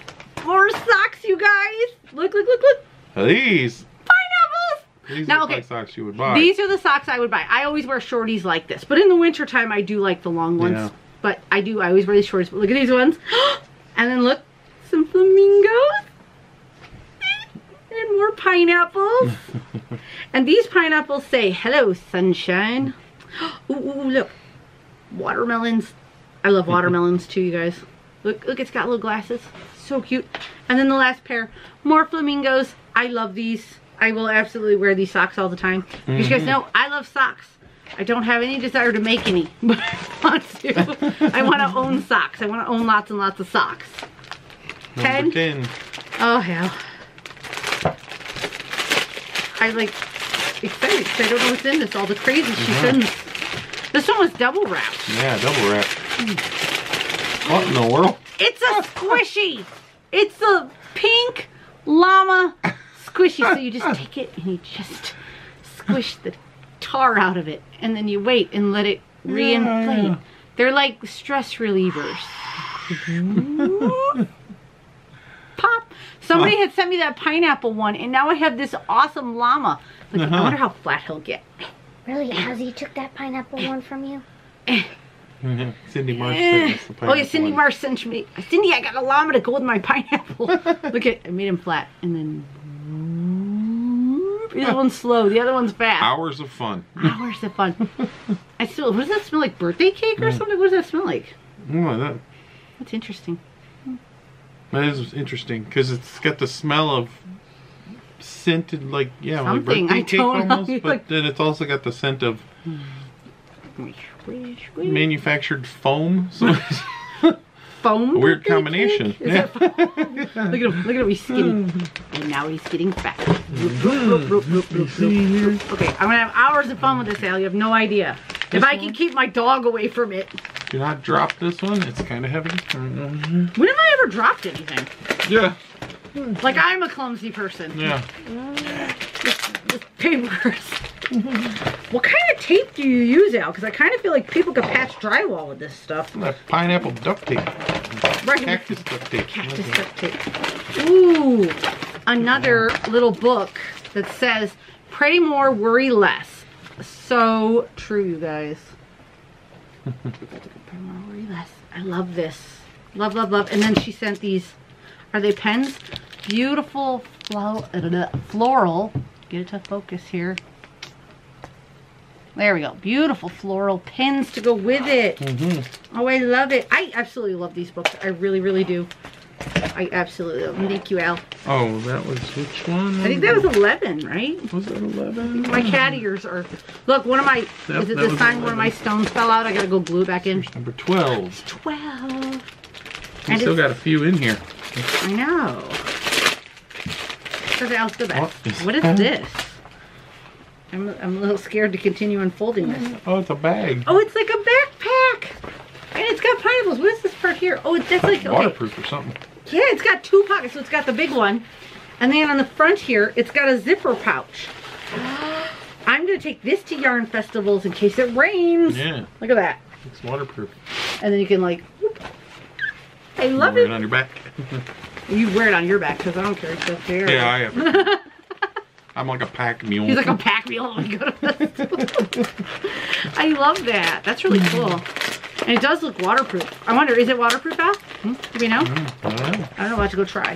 More socks, you guys. Look, look, look, look. These. Pineapples. These Now, okay. like socks you would buy. These are the socks I would buy. I always wear shorties like this. But in the wintertime, I do like the long ones. Yeah. But I do, I always wear these shorties. But look at these ones. <gasps> and then look, some flamingos. <laughs> And more pineapples. <laughs> and these pineapples say, hello, sunshine. Ooh, ooh, look. Watermelons. I love watermelons too, you guys. Look, look, it's got little glasses. So cute. And then the last pair, more flamingos. I love these. I will absolutely wear these socks all the time. Because you guys mm-hmm. know, I love socks. I don't have any desire to make any, <laughs> but I want to. I want to own socks. I want to own lots and lots of socks. 10. 10. Oh, hell. I like excited because I don't know what's in this. All the crazy she sends. Uh-huh. This one was double wrapped. Yeah, double wrap. What in the world? It's a squishy. It's a pink llama squishy. So you just <laughs> take it and you just squish the tar out of it. And then you wait and let it reinflate. yeah. They're like stress relievers. <laughs> Pop. Somebody had sent me that pineapple one and now I have this awesome llama. Like, I Uh-huh. wonder how flat he'll get. Really, Ozzy took that pineapple one from you? <laughs> Cindy Marsh sent us the <laughs> Oh yeah, Cindy pineapple one. Marsh sent me. Cindy, I got a llama to go with my pineapple. <laughs> Look at, I made him flat, and then this one's slow. The other one's fast. Hours of fun. Hours of fun. I still. What does that smell like? Birthday cake Mm. or something? What does that smell like? Oh, that, That's interesting. that is interesting because it's got the smell of scented, like, yeah, like birthday I cake don't know. almost, <laughs> but then it's also got the scent of. Manufactured foam. <laughs> So Foam. a weird combination. foam? look at him. Look at him. He's skinny. And now he's getting fat. Okay, I'm gonna have hours of fun with this, Al. You have no idea. If I one? can keep my dog away from it. Do not drop this one. It's kind of heavy. When have I ever dropped anything? Yeah. Hmm. Like I'm a clumsy person. Yeah. Papers. <laughs> what kind of tape do you use, Al? Because I kind of feel like people could patch drywall with this stuff. That pineapple duct tape. Right. Cactus duct tape. Cactus duct tape. Ooh, another little book that says "Pray more, worry less." So true, you guys. <laughs> Pray more, worry less. I love this. Love, love, love. And then she sent these. Are they pens? Beautiful uh, floral. Get it to focus here. There we go. Beautiful floral pins to go with it. Mm-hmm. Oh, I love it. I absolutely love these books. I really, really do. I absolutely love them. Thank you, Al. Oh, that was which one? I think that was 11, right? Was it 11? My cat ears are... Look, one of my... That- is it this time one of my stones fell out? I gotta go glue it back in. Number 12. 12. We And still got a few in here. I know. Okay, I'll go back. What is What is this? I'm, I'm a little scared to continue unfolding this. Oh, it's a bag. Oh, it's like a backpack. And it's got pineapples. What is this part here? Oh, that's like... okay. Waterproof or something. Yeah, it's got two pockets. So it's got the big one. And then on the front here, it's got a zipper pouch. <gasps> I'm going to take this to yarn festivals in case it rains. Yeah, Look at that. it's waterproof. And then you can like, whoop. I love it it. on your back. <laughs> You wear it on your back because I don't carry stuff there. yeah, I have. <laughs> I'm like a pack mule. He's like a pack mule when we go to. <laughs> I love that. That's really mm-hmm. cool. And it does look waterproof. I wonder, is it waterproof, Al? Hmm? Do we know? Mm-hmm. I don't know. I don't know. I'll have to go try.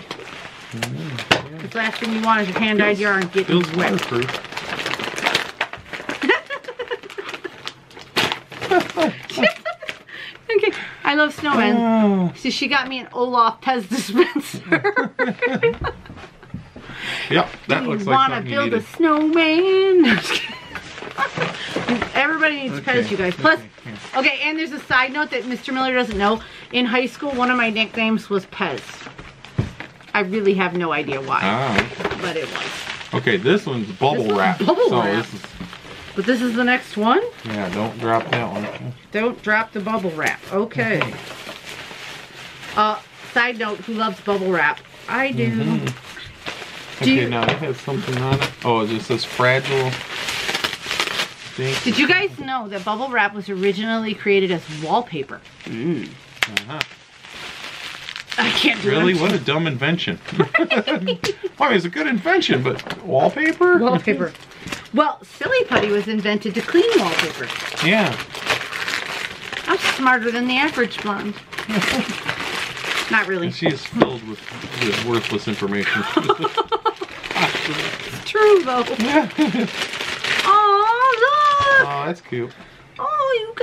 Mm-hmm. The last thing you want is your hand-dyed yarn getting Feels wet. waterproof. Okay, I love snowmen. Oh. So she got me an Olaf Pez dispenser. <laughs> Yep, that you looks like wanna something you build a snowman? No, I'm just kidding. Everybody needs Pez, you guys. Plus, okay, here. okay, and there's a side note that Mr. Miller doesn't know. In high school, one of my nicknames was Pez. I really have no idea why, Ah, but it was. okay, this one's bubble This one's wrap. bubble so wrap. this is But this is the next one. yeah. Don't drop that one. Don't drop the bubble wrap. Okay. Uh, side note, who loves bubble wrap? I do. Mhm. Do Okay, you- now it has something on it. Oh, it just says fragile. Think. Did you guys know that bubble wrap was originally created as wallpaper? Mm. Uh-huh. I can't do Really? What a dumb invention. <laughs> I mean, it's a good invention, but wallpaper? Wallpaper. Well, Silly Putty was invented to clean wallpaper. Yeah. I'm smarter than the average blonde. <laughs> Not really. And she is filled with, with worthless information. It's <laughs> <laughs> true though. yeah. Oh look! Oh, that's cute. Oh, you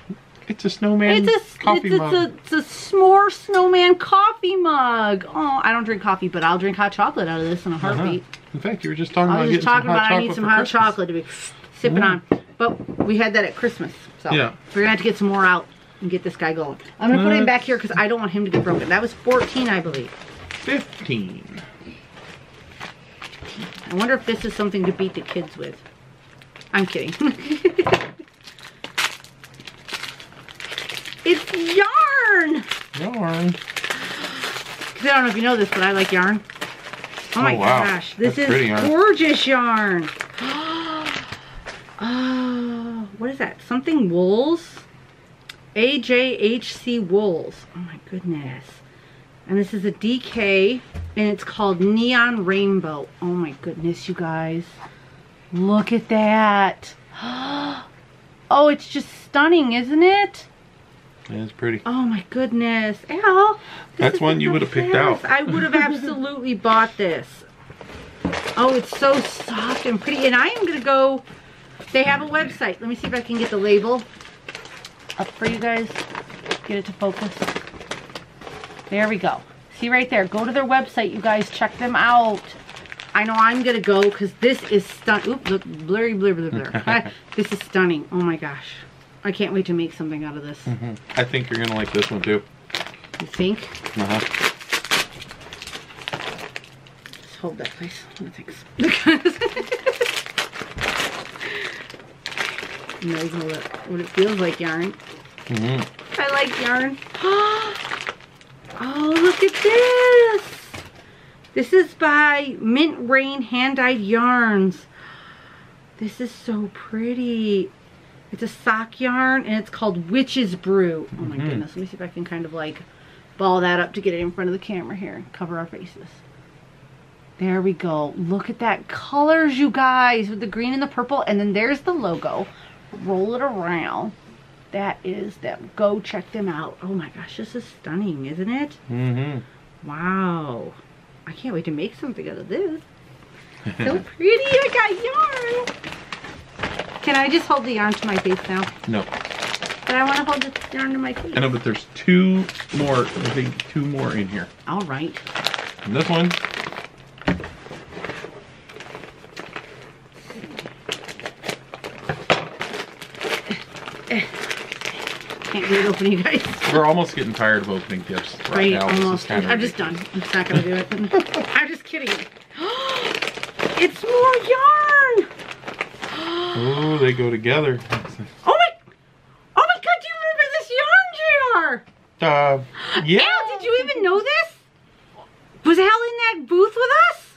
guys! It's a snowman It's a coffee it's, mug. it's a it's a s'more snowman coffee mug. Oh, I don't drink coffee, but I'll drink hot chocolate out of this in a Uh-huh. heartbeat. In fact, you were just talking I about was just talking some hot about I need some hot Christmas. chocolate to be <sniffs> sipping Mm. on. But we had that at Christmas, so Yeah. we're gonna have to get some more out and get this guy going. I'm gonna put him back here because I don't want him to get broken. That was 14, I believe. 15. I wonder if this is something to beat the kids with. I'm kidding. <laughs> it's yarn. Yarn. I don't know if you know this, but I like yarn. Oh my Oh, wow. gosh, this That's is yarn. gorgeous yarn. <gasps> oh, what is that? Something wools? AJHC wools. Oh my goodness. And this is a DK, and it's called Neon Rainbow. Oh my goodness, you guys. Look at that. <gasps> Oh, it's just stunning, isn't it? It's pretty. Oh my goodness. Al. That's one you would've picked out. I would have <laughs> absolutely bought this. Oh, it's so soft and pretty. And I am going to go. They have a website. Let me see if I can get the label up for you guys. Get it to focus. There we go. See right there. Go to their website, you guys. Check them out. I know I'm gonna go because this is stun. Oop, look, blurry, blur, blur, blur. Hi. <laughs> <laughs> this is stunning. Oh my gosh. I can't wait to make something out of this. I think you're gonna like this one too. You think? Uh-huh. Just hold that, please. No, thanks. now you know what, what it feels like, yarn. hmm I like yarn. <gasps> Oh, look at this. This is by Mint Rain Hand Dyed Yarns. This is so pretty. It's a sock yarn and it's called Witch's Brew. Oh my Mhm. goodness. Let me see if I can kind of like ball that up to get it in front of the camera here and cover our faces. There we go. Look at that colors, you guys, with the green and the purple. And then there's the logo. Roll it around. That is them. Go check them out. Oh my gosh, this is stunning, isn't it? Mm-hmm. Wow. I can't wait to make something out of this. <laughs> So pretty. I got yarn. Can I just hold the yarn to my face now? No. But I want to hold the yarn to my face. I know, but there's two more. I think two more in here. All right. And this one. Can't get it open, you guys. We're almost getting tired of opening gifts right, Right, now. Almost. I'm just done. I'm just not gonna do it. <laughs> I'm just kidding. <gasps> it's more yarn. Oh, they go together. Oh my! Oh my God! Do you remember this yarn jar? Uh, yeah. Al, did you even know this? Was Al in that booth with us?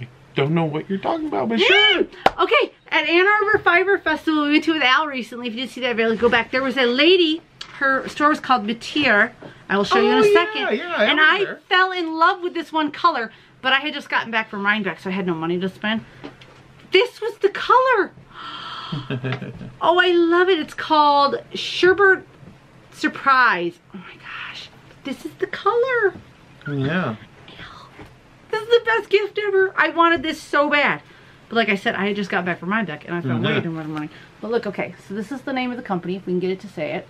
I don't know what you're talking about, but sure. Okay, at Ann Arbor Fiber Festival we went to with Al recently. If you didn't see that video, go back. There was a lady. Her store was called Matier. I will show you in Oh, a yeah, second. yeah, I and I there. fell in love with this one color, but I had just gotten back from Rhinebeck, so I had no money to spend. This was the color. <laughs> Oh, I love it. It's called Sherbert Surprise. Oh my gosh. This is the color. yeah. This is the best gift ever. I wanted this so bad. But like I said, I just got back from Rhinebeck and I found way Mhm. too much money. But look, okay, so this is the name of the company, if we can get it to say it.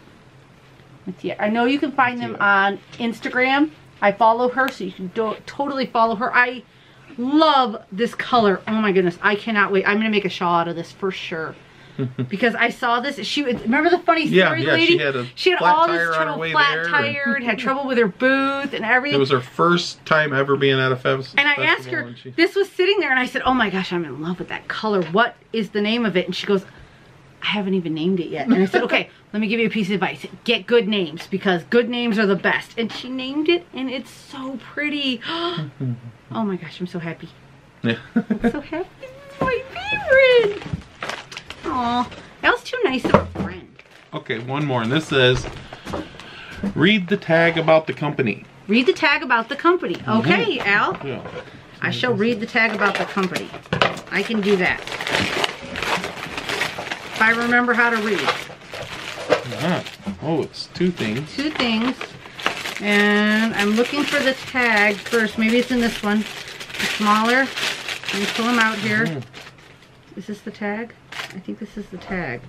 Mattia. I know you can find them on Instagram. I follow her, so you can do- totally follow her. I love this color. Oh my goodness, I cannot wait. I'm gonna make a shawl out of this for sure. <laughs> because I saw this. She remember the funny story yeah, lady. she had a She had flat all tire this trouble, flat there. tired, had <laughs> trouble with her booth and everything. It was her first time ever being at a fest- And I asked her, she- this was sitting there, and I said, oh my gosh, I'm in love with that color. What is the name of it? And she goes, I haven't even named it yet. And I said, okay, <laughs> let me give you a piece of advice. Get good names because good names are the best. And she named it, and it's so pretty. <gasps> oh my gosh, I'm so happy. Yeah. I'm so happy. It's my favorite. Aw, that was too nice of a friend. okay, one more. And this says, read the tag about the company. Read the tag about the company. Okay, Al. Yeah. I shall read the tag about the company. I can do that. If I remember how to read. Uh-huh. Oh, it's two things. Two things. And I'm looking for the tag first. Maybe it's in this one. The smaller. Let me pull them out here. Mhm. Is this the tag? I think this is the tag.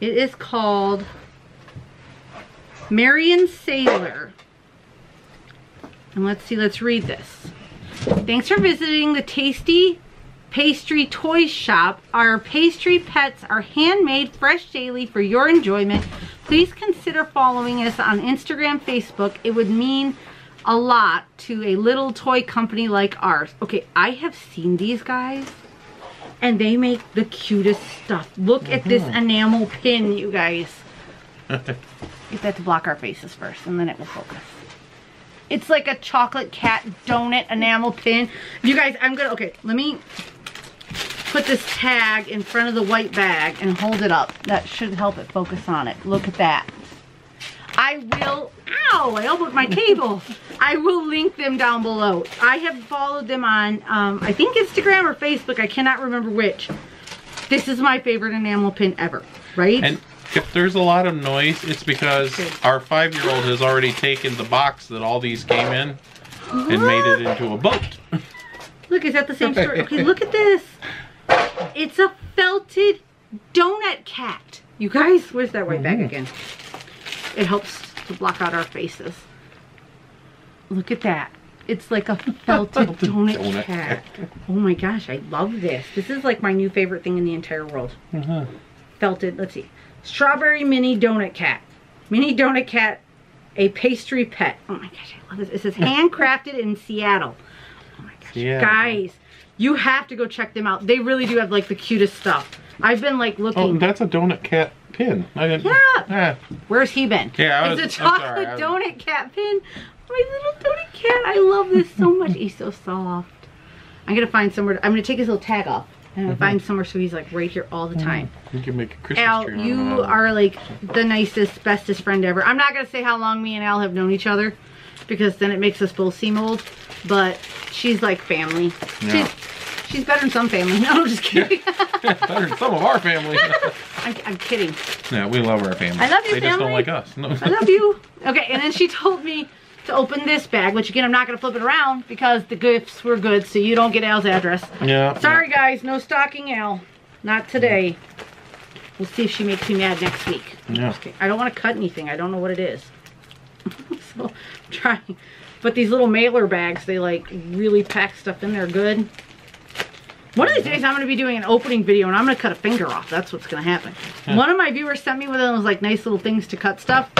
It is called Marnin Saylor. And let's see, let's read this. Thanks for visiting the Tasty Pastry Toy Shop. Our pastry pets are handmade fresh daily for your enjoyment. Please consider following us on Instagram, Facebook. It would mean a lot to a little toy company like ours. Okay, I have seen these guys and they make the cutest stuff. Look at this uh-huh. enamel pin, you guys. <laughs> Get that to block our faces first and then it will focus. It's like a chocolate cat donut enamel pin. You guys, I'm gonna, okay, let me put this tag in front of the white bag and hold it up. That should help it focus on it. Look at that. I will, ow, I elbowed my cable. I will link them down below. I have followed them on, um, I think Instagram or Facebook. I cannot remember which. This is my favorite enamel pin ever, right? And if there's a lot of noise, it's because our five-year-old has already taken the box that all these came in and made it into a boat. Look, is that the same story? Okay, look at this. It's a felted donut cat. You guys, where's that white bag again? It helps to block out our faces. Look at that. It's like a felted <laughs> donut, donut cat. Oh my gosh, I love this. This is like my new favorite thing in the entire world. Uh-huh. Felted, let's see. Strawberry mini donut cat. Mini donut cat, a pastry pet. Oh my gosh, I love this. It says <laughs> handcrafted in Seattle. Oh my gosh. Seattle. Guys, you have to go check them out. They really do have like the cutest stuff. I've been like looking. Oh, that's a donut cat pin. I didn't. Yeah. Ah, Where's he been? Yeah, I it's was- a I'm chocolate sorry, I was- donut cat pin. My little donut cat. I love this so much. He's so soft. I'm gonna find somewhere. I'm gonna take his little tag off. And I'm Mm-hmm. gonna find somewhere so he's like right here all the time. you can make a Christmas Al, tree. on you are like the nicest, bestest friend ever. I'm not gonna say how long me and Al have known each other because then it makes us both seem old. But she's like family. Yeah. She's she's better than some family. <laughs> No, I'm just kidding. <laughs> Better than some of our family. <laughs> I'm, I'm kidding. yeah, we love our family. I love you, They just don't like us. No. I love you. Okay, and then she told me to open this bag, which again I'm not gonna flip it around because the gifts were good, so you don't get Al's address. Yeah. Sorry guys, no stocking Al. Not today. We'll see if she makes me mad next week. Yeah. Okay, I don't want to cut anything. I don't know what it is. so I'm trying. But these little mailer bags, they like really pack stuff in there good. One of these days I'm going to be doing an opening video and I'm going to cut a finger off. That's what's going to happen. One of my viewers sent me one of those like nice little things to cut stuff.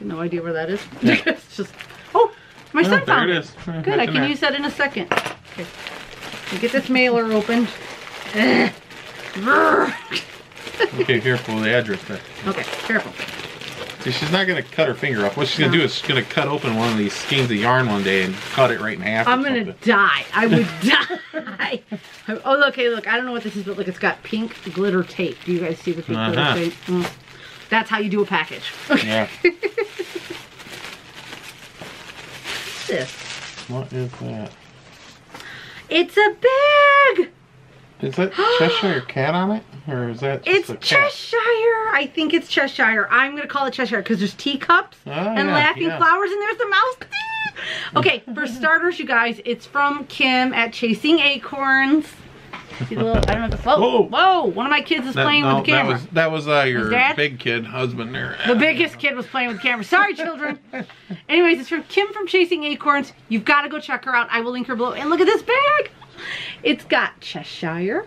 No idea where that is. <laughs> it's just, oh, my Oh, son found it is. Good, I can use that in a second. Okay. Get this mailer opened. Okay, careful the address there. Okay, careful. She's not gonna cut her finger off. What she's gonna do is she's gonna cut open one of these skeins of yarn one day and cut it right in half. I'm gonna something. die. I would <laughs> die. <laughs> Oh, okay, look, I don't know what this is, but look, it's got pink glitter tape. Do you guys see the pink Uh-huh. glitter tape? Mm. That's how you do a package. Yeah. What's <laughs> this? What is that? It's a bag. Is that Cheshire <gasps> cat on it, or is that It's? Cheshire. I think it's Cheshire. I'm gonna call it Cheshire because there's teacups Oh, and yeah, laughing yeah. flowers, and there's the mouse. <laughs> Okay, for starters, you guys, it's from Kim at Chasing Acorns. See the little, I don't know if the whoa, Whoa. one of my kids is That, playing no, with the camera. that was that was uh, your Dad? big kid husband there. The biggest kid was playing with the camera. Sorry, children. <laughs> Anyways, it's from Kim from Chasing Acorns. You've got to go check her out. I will link her below. And look at this bag. It's got Cheshire.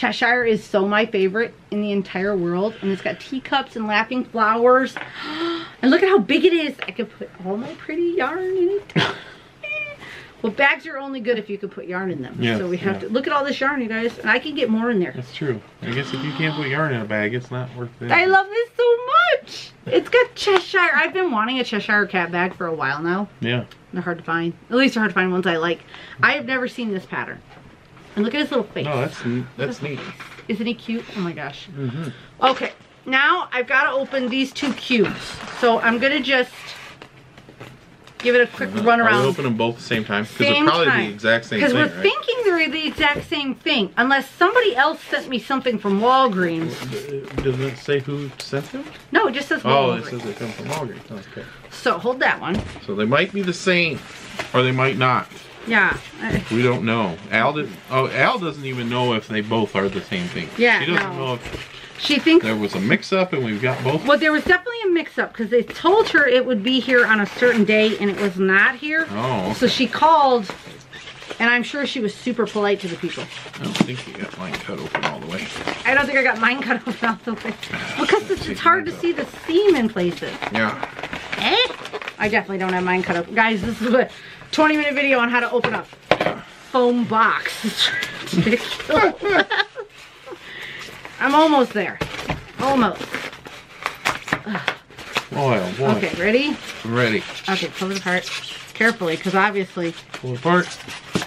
Cheshire is so my favorite in the entire world. And it's got teacups and laughing flowers. <gasps> And look at how big it is. I could put all my pretty yarn in it. <laughs> Well, bags are only good if you can put yarn in them. Yes, so we have yeah. to look at all this yarn, you guys. And I can get more in there. That's true. I guess if you can't put yarn in a bag, it's not worth it. I love this so much. It's got Cheshire. I've been wanting a Cheshire cat bag for a while now. Yeah. They're hard to find. At least they're hard to find ones I like. I have never seen this pattern. And look at his little face. No, that's neat. That's neat. Isn't he cute? Oh my gosh. Mm-hmm. Okay, now I've got to open these two cubes. So I'm going to just give it a quick run Are around. open them both at the same time? Because they're probably time. the exact same Because we're right? thinking they're the exact same thing. Unless somebody else sent me something from Walgreens. Doesn't it say who sent them? No, it just says Oh, it says they come from Walgreens. Okay. So hold that one. So they might be the same, or they might not. Yeah. We don't know. Al did. Oh, Al doesn't even know if they both are the same thing. Yeah, She doesn't no. know if She thinks there was a mix-up and we've got both. Well, there was definitely a mix-up because they told her it would be here on a certain day and it was not here. Oh, So she called, and I'm sure she was super polite to the people. I don't think you got mine cut open all the way. I don't think I got mine cut <laughs> off out the way because it's, it's hard to see the seam in places. Yeah. Eh? I definitely don't have mine cut off. Guys, this is a 20 minute video on how to open up foam box. <laughs> I'm almost there. Almost. Boy, oh boy. Okay, ready? I'm ready. Okay, pull it apart carefully because obviously Pull it apart.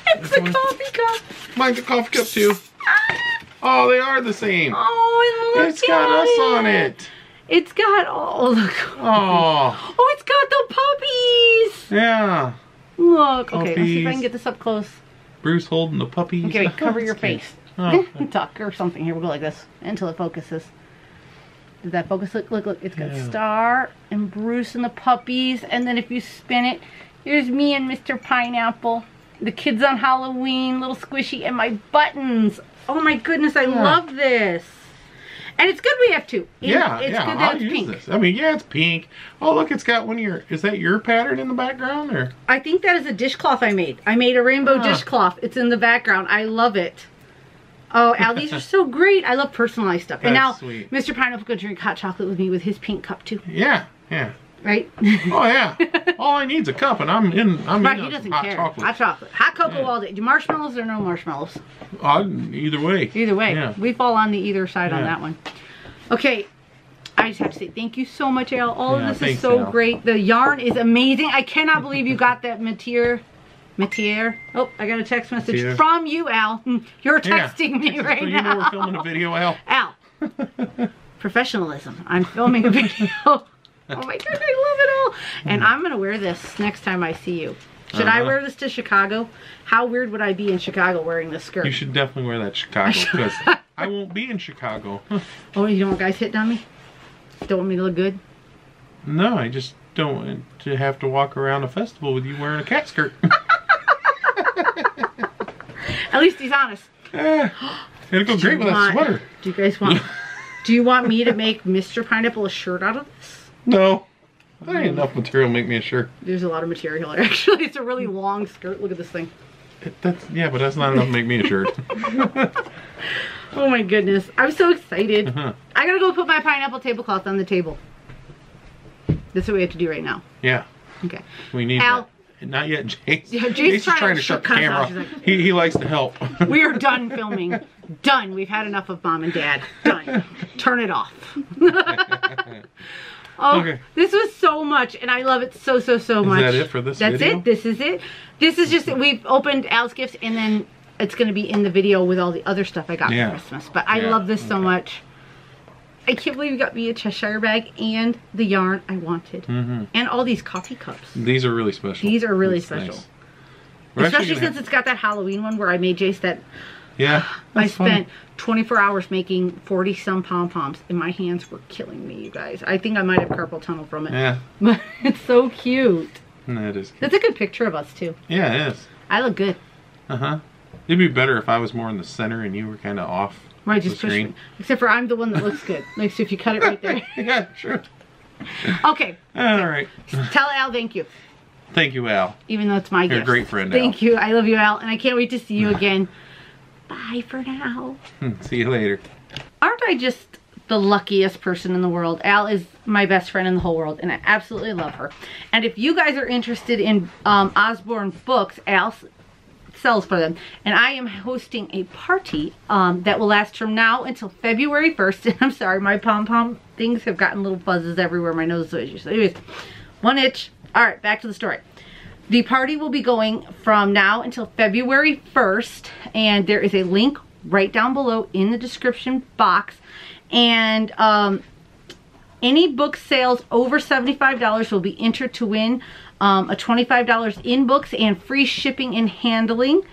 it's a coffee cup. Mine's a coffee cup too. Ah! Oh, they are the same. Oh, and look It's got us on it. It's got oh look. Oh, Oh, it's got the puppies. yeah. Look. Okay, let's see if I can get this up close. Bruce holding the puppies. Okay, wait, <laughs> cover your cute. face. Oh, Tuck or something. Here, we'll go like this until it focuses. Did that focus? Look, look, look. It's got Yeah. Star and Bruce and the puppies. And then if you spin it, here's me and Mr. Pineapple. The kids on Halloween, little squishy, and my buttons. Oh my goodness, I love this. And it's good we have two. Yeah, it's yeah, good that I'll it's use pink. this. I mean, yeah, it's pink. Oh, look, it's got one of your. Is that your pattern in the background, or? I think that is a dishcloth I made. I made a rainbow Ah. dishcloth. It's in the background. I love it. Oh, Al, these are so great. I love personalized stuff. and now That's sweet. Mr. Pineapple can drink hot chocolate with me with his pink cup too, Yeah, yeah. Right? Oh yeah. All I need's a cup, and I'm in. I'm right, in he doesn't hot care. chocolate. Hot chocolate. Hot cocoa Yeah. all day. Do marshmallows or no marshmallows? Uh, either way. Either way, Yeah. we fall on the either side on that one. Okay, I just have to say thank you so much, Al. All Yeah, of this is so Al. great. The yarn is amazing. I cannot believe you got that matier. Matier. Oh, I got a text message Matiere. from you, Al. <laughs> You're Yeah. texting me right So you know now. we're filming a video, Al. <laughs> Al. <laughs> Professionalism. I'm filming a video. Oh my god, I love it all. And I'm gonna wear this next time I see you. Should I Uh-huh. wear this to Chicago? How weird would I be in Chicago wearing this skirt? You should definitely wear that <laughs> Chicago because I won't be in Chicago. <laughs> Oh, you don't want guys hitting on me? Don't want me to look good? No, I just don't want to have to walk around a festival with you wearing a cat skirt. <laughs> At least he's honest. Eh, It'll go Do great you with that want- sweater. Do you guys want? do you want me to make Mr. Pineapple a shirt out of this? No. That ain't enough material to make me a shirt. There's a lot of material here. <laughs> Actually, it's a really long skirt. Look at this thing. It- That's yeah, but that's not enough to make me a shirt. <laughs> Oh my goodness, I'm so excited. Uh-huh. I gotta go put my pineapple tablecloth on the table. That's what we have to do right now. Yeah, Okay. we need Al. that. Not yet, Jace. <laughs> Yeah, Jace's Jace is trying trying to to shut the camera. off. Like- he, he likes to help. We are done filming. Done. We've had enough of mom and dad. Done. Turn it off. Oh, Okay. this was so much, and I love it so so so Is much. that it for this That's video? it. This is it. This is just we've opened Al's gifts, and then it's going to be in the video with all the other stuff I got Yeah. for Christmas. But I Yeah, love this so much. I can't believe you got me a Cheshire bag and the yarn I wanted, hmm and all these coffee cups. These are really special. These are really That's special. nice. Especially since have- it's got that Halloween one where I made Jace that yeah, I spent 24 hours making 40 some pom poms, and my hands were killing me, you guys. I think I might have carpal tunnel from it. Yeah, But <laughs> it's so cute. that is. Good. That's a good picture of us, too. Yeah, it is. I look good. Uh huh. It'd be better if I was more in the center and you were kind of off. Right, just push screen. me. Except for I'm the one that looks good. <laughs> Like, so if you cut it right there. <laughs> yeah, sure. Okay, All right. tell Al thank you. Thank you, Al. Even though it's my You're a great friend, Thank Al. you. I love you, Al. And I can't wait to see you again. Bye for now. See you later. aren't I just the luckiest person in the world? Al is my best friend in the whole world, and I absolutely love her. And if you guys are interested in um, Osborne books, Al sells for them. And I am hosting a party um, that will last from now until February 1st. <laughs> And I'm sorry, my pom-pom things have gotten little buzzes everywhere. My nose is so itchy. So anyways, one itch. All right, back to the story. The party will be going from now until February 1st, and there is a link right down below in the description box. And um, any book sales over $75 will be entered to win um, a $25 in books and free shipping and handling.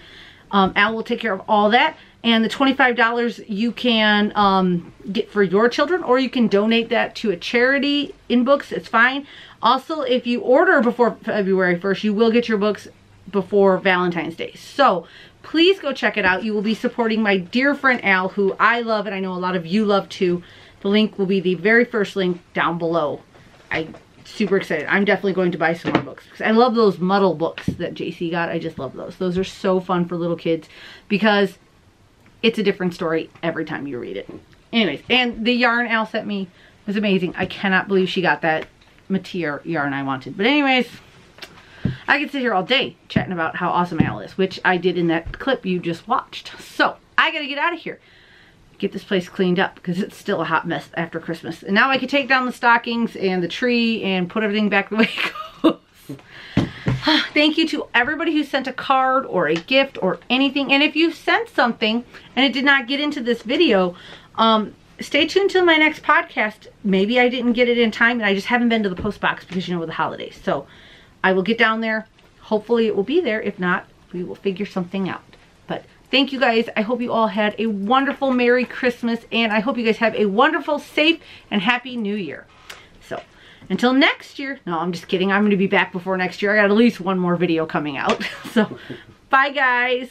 Um, Al will take care of all that. And the $25 you can um, get for your children or you can donate that to a charity in books. It's fine. Also, if you order before February 1st, you will get your books before Valentine's Day. So please go check it out. You will be supporting my dear friend Al, who I love and I know a lot of you love too. The link will be the very first link down below. I'm super excited. I'm definitely going to buy some more books because I love those muddle books that Jace got. I just love those. Those are so fun for little kids because it's a different story every time you read it. Anyways, and the yarn Al sent me was amazing. I cannot believe she got that Mateer yarn I wanted. But anyways, I could sit here all day chatting about how awesome Al is, which I did in that clip you just watched. So I gotta get out of here. Get this place cleaned up because it's still a hot mess after Christmas. And now I can take down the stockings and the tree and put everything back the way it goes. <sighs> Thank you to everybody who sent a card or a gift or anything. And if you sent something and it did not get into this video, um, stay tuned to my next podcast. Maybe I didn't get it in time and I just haven't been to the post box because you know with the holidays. So I will get down there. Hopefully it will be there. If not, we will figure something out. But thank you guys. I hope you all had a wonderful Merry Christmas and I hope you guys have a wonderful, safe, and happy New Year. So until next year, no, I'm just kidding. I'm going to be back before next year. I got at least one more video coming out. <laughs> So bye guys.